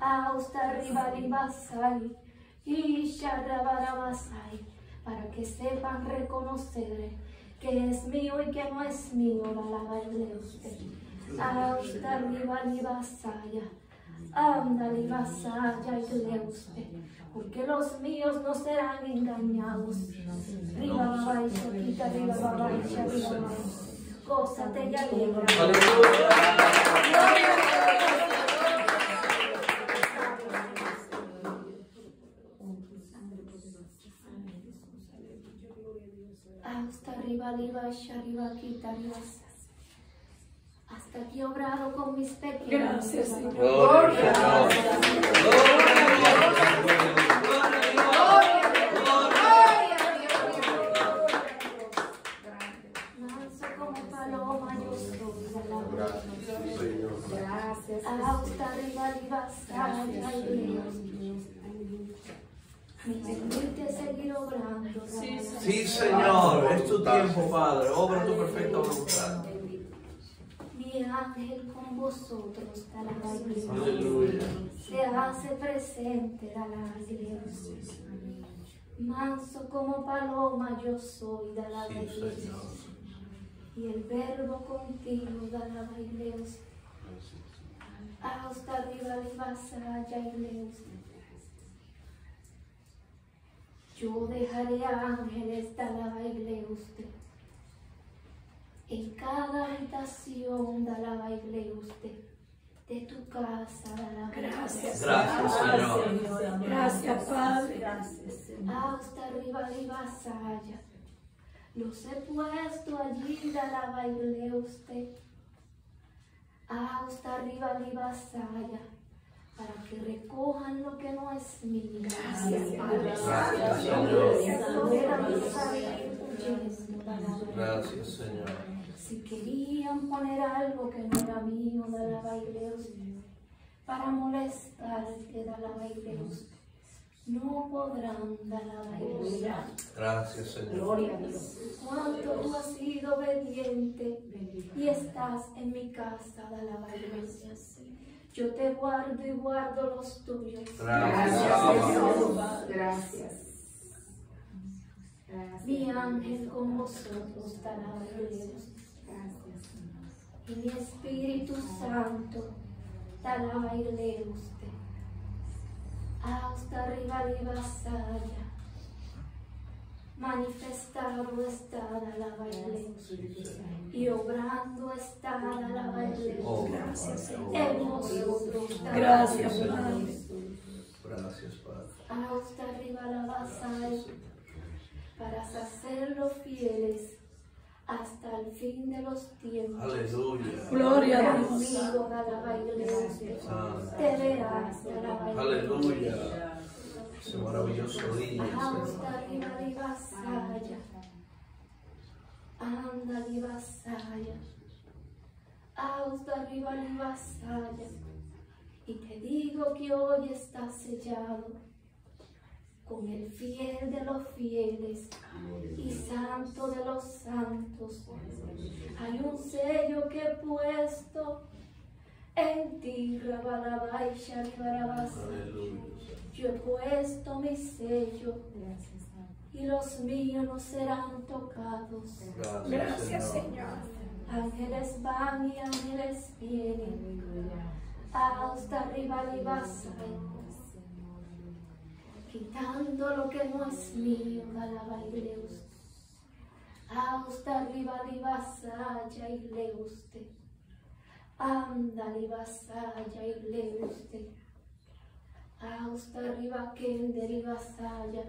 Austa rivalibasai y sharabarabasai, para que sepan reconocer que es mío y que no es mío. Talabaile usted. Austa rivalibasaya. Ándale, vasalla y lee usted, porque los míos no serán engañados. Choquita, riba, babá, y arriba, babá. Gózate y alegra. Hasta arriba, arriba, arriba, quita, arriba, hasta aquí he obrado con mis pequeños. Gracias, Señor. Gloria a Dios. Manso como paloma yo soy Gracias, Señor. Gracias. Y Dios. Me permite seguir obrando. Sí, Sí, Señor, es tu tiempo, Padre. Obra tu perfecta voluntad. Mi ángel con vosotros, iglesia. Aleluya. Se hace presente, la iglesia. Manso como paloma yo soy, iglesia. Señor. Y el verbo contigo, da la iglesia. Hasta arriba, arriba, salla iglesia. Yo dejaré ángeles, la iglesia. En cada habitación, da la iglesia. De tu casa, da la Gracias. Gracias, Señor. Gracias, Padre. hasta arriba y vasalla. Los he puesto allí, da la baile usted. Hasta arriba y vasalla. Para que recojan lo que no es mío. Gracias, Padre. Gracias, Señor. Baile. Gracias, Señor. Si querían poner algo que no era mío, da la baile usted. Para molestarte, da la baile usted. No podrán dar la baile usted. Gracias, Señor. Gloria a Dios. Cuánto tú has sido obediente y estás en mi casa, da la iglesia. Yo te guardo y guardo los tuyos. Gracias, Gracias. Gracias. Mi ángel con vosotros, da la iglesia. Gracias. Y mi Espíritu Santo, da la iglesia. Hasta arriba y vasalla. Manifestado está la iglesia. y obrando está la baile. Oh, Gracias, la Gracias, baile. Padre. Gracias, Padre. Hasta arriba la vasalla, para hacerlos fieles hasta el fin de los tiempos. Aleluya. Gloria a Dios. Conmigo da la baile. Santo. Te verás. Aleluya. Ese maravilloso día. Anda y vasalla. Hasta arriba y vasalla. Y te digo que hoy está sellado con el fiel de los fieles y santo de los santos. Hay un sello que he puesto en ti. Aleluya. Yo he puesto mi sello y los míos no serán tocados. Gracias, Señor. Ángeles van y ángeles vienen. Hasta arriba y vas Quitando lo que no es mío, alaba y le usted. Hasta arriba y vas allá y le usted. Anda y vas allá y le usted. Hasta arriba que deriva allá.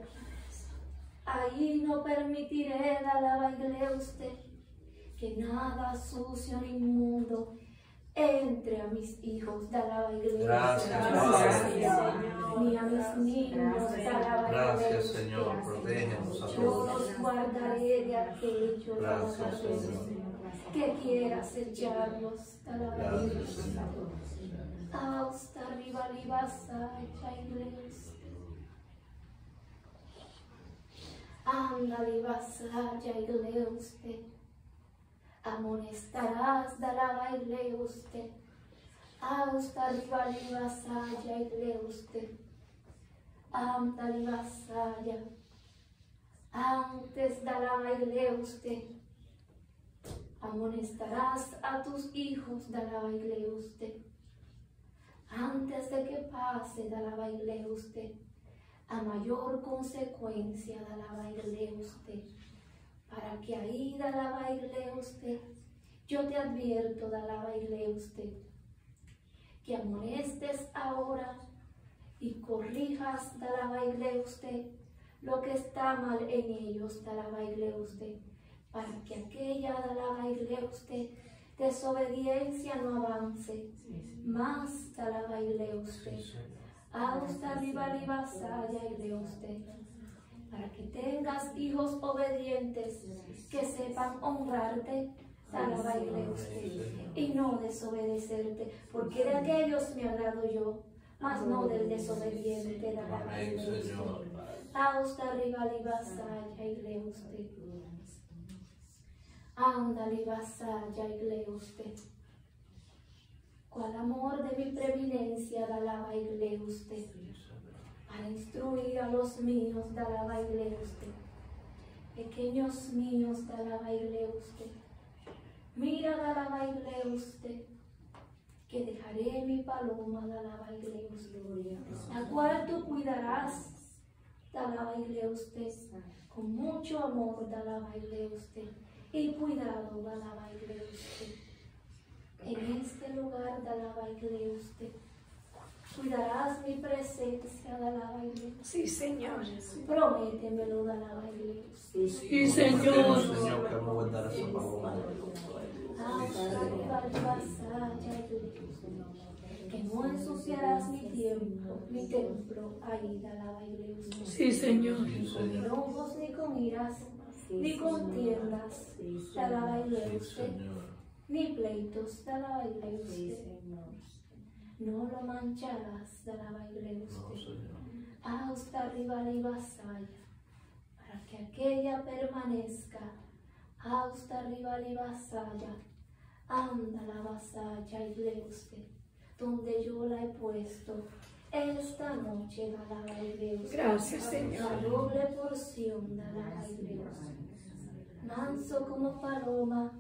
Ahí no permitiré la baile usted que nada sucio ni inmundo entre a mis hijos de la iglesia. Gracias, Padre. Ni a mis niños de la Gracias, Señor. Protégenos a Yo todos. los guardaré de aquello Gracias, Señor. que quieras echarlos a la Gracias. Señor. Hasta arriba libasa iglesia. Anda libasa iglesia. Amonestarás da la baile usted. Hasta arriba libasa iglesia. Anda libasa Antes da la baile usted. Amonestarás a tus hijos da la baile usted antes de que pase da la baile usted, a mayor consecuencia da la baile usted, para que ahí da la baile usted, yo te advierto da la baile usted, que amonestes ahora y corrijas da la baile usted, lo que está mal en ellos da la baile usted, para que aquella da la baile usted, desobediencia no avance, más da la baile usted. Arriba libasaya y de usted. Para que tengas hijos obedientes que sepan honrarte, baile usted. Y no desobedecerte, porque de aquellos me agrado yo, mas no del desobediente, da la Amén, baile usted. Señor. Hasta arriba libasaya y de usted. Anda libasaya y de usted. Cual amor de mi preeminencia da la baile usted. Para instruir a los míos da la baile usted. Pequeños míos da la baile usted. Mira da la baile usted. Que dejaré mi paloma da la baile usted. La cual tú cuidarás da la baile usted. Con mucho amor da la baile usted. Y cuidado da la baile usted en este lugar da la baile usted. Cuidarás mi presencia, da la baile. Sí, Señor. Prométemelo, da la baile usted. Sí, Señor. Señor, que y no ensuciarás mi tiempo, mi templo, ahí da la baile usted. Sí, Señor. Ni con enojos, ni con iras, ni contiendas, da la baile Sí, usted. Señor. Ni pleitos, da la baile usted. No lo mancharás, da la baile No, hasta arriba y vasalla, para que aquella permanezca, hasta arriba y vasalla, anda la vasalla y le usted, donde yo la he puesto, esta noche da la baile usted. Gracias, Señor. La doble porción da la baile usted. Manso como paloma,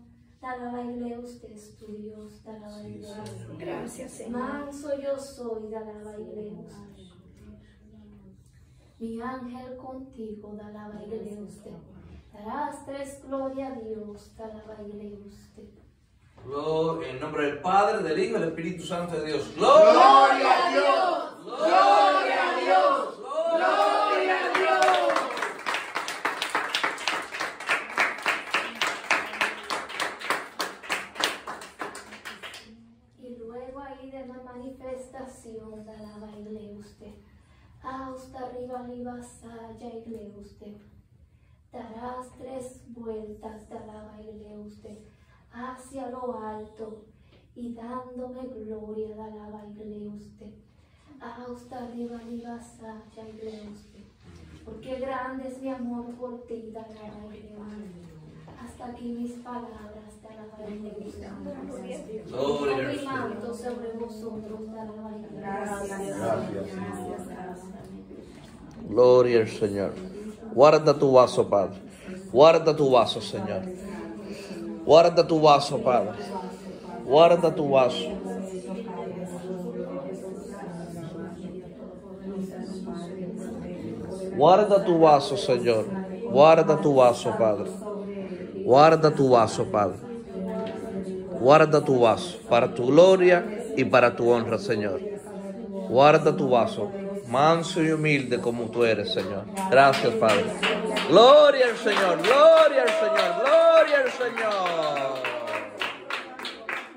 da la baile usted, es tu Dios, da la baile usted. Gracias, Señor. Manso yo soy, da la baile usted. Mi ángel contigo, da la baile usted. Darás tres gloria a Dios, da la baile usted. Gloria en nombre del Padre, del Hijo y del Espíritu Santo de Dios. Gloria ¡Gloria a Dios! ¡Gloria a Dios! ¡Gloria a Dios! Y luego ahí de la da la baile usted. Hasta arriba, arriba, saya y le usted. Darás tres vueltas, da la baile usted. Hacia lo alto y dándome gloria, da la baile usted. Hasta arriba, arriba, saya y le usted. Porque grande es mi amor por ti, da la baile usted. Hasta aquí mis palabras, da la baile usted. Gloria Pongo al mi Señor. manto sobre vosotros, la baile. Gracias, Gloria al Señor. Guarda tu vaso, Padre. Guarda tu vaso, Señor. Guarda tu vaso, Padre. Guarda tu vaso. Guarda tu vaso, Señor. Guarda tu vaso, Padre. Guarda tu vaso, Padre. Guarda tu vaso para tu gloria y para tu honra, Señor. Guarda tu vaso, manso y humilde como tú eres, Señor. Gracias, Padre. Gloria al Señor, gloria al Señor, gloria al Señor.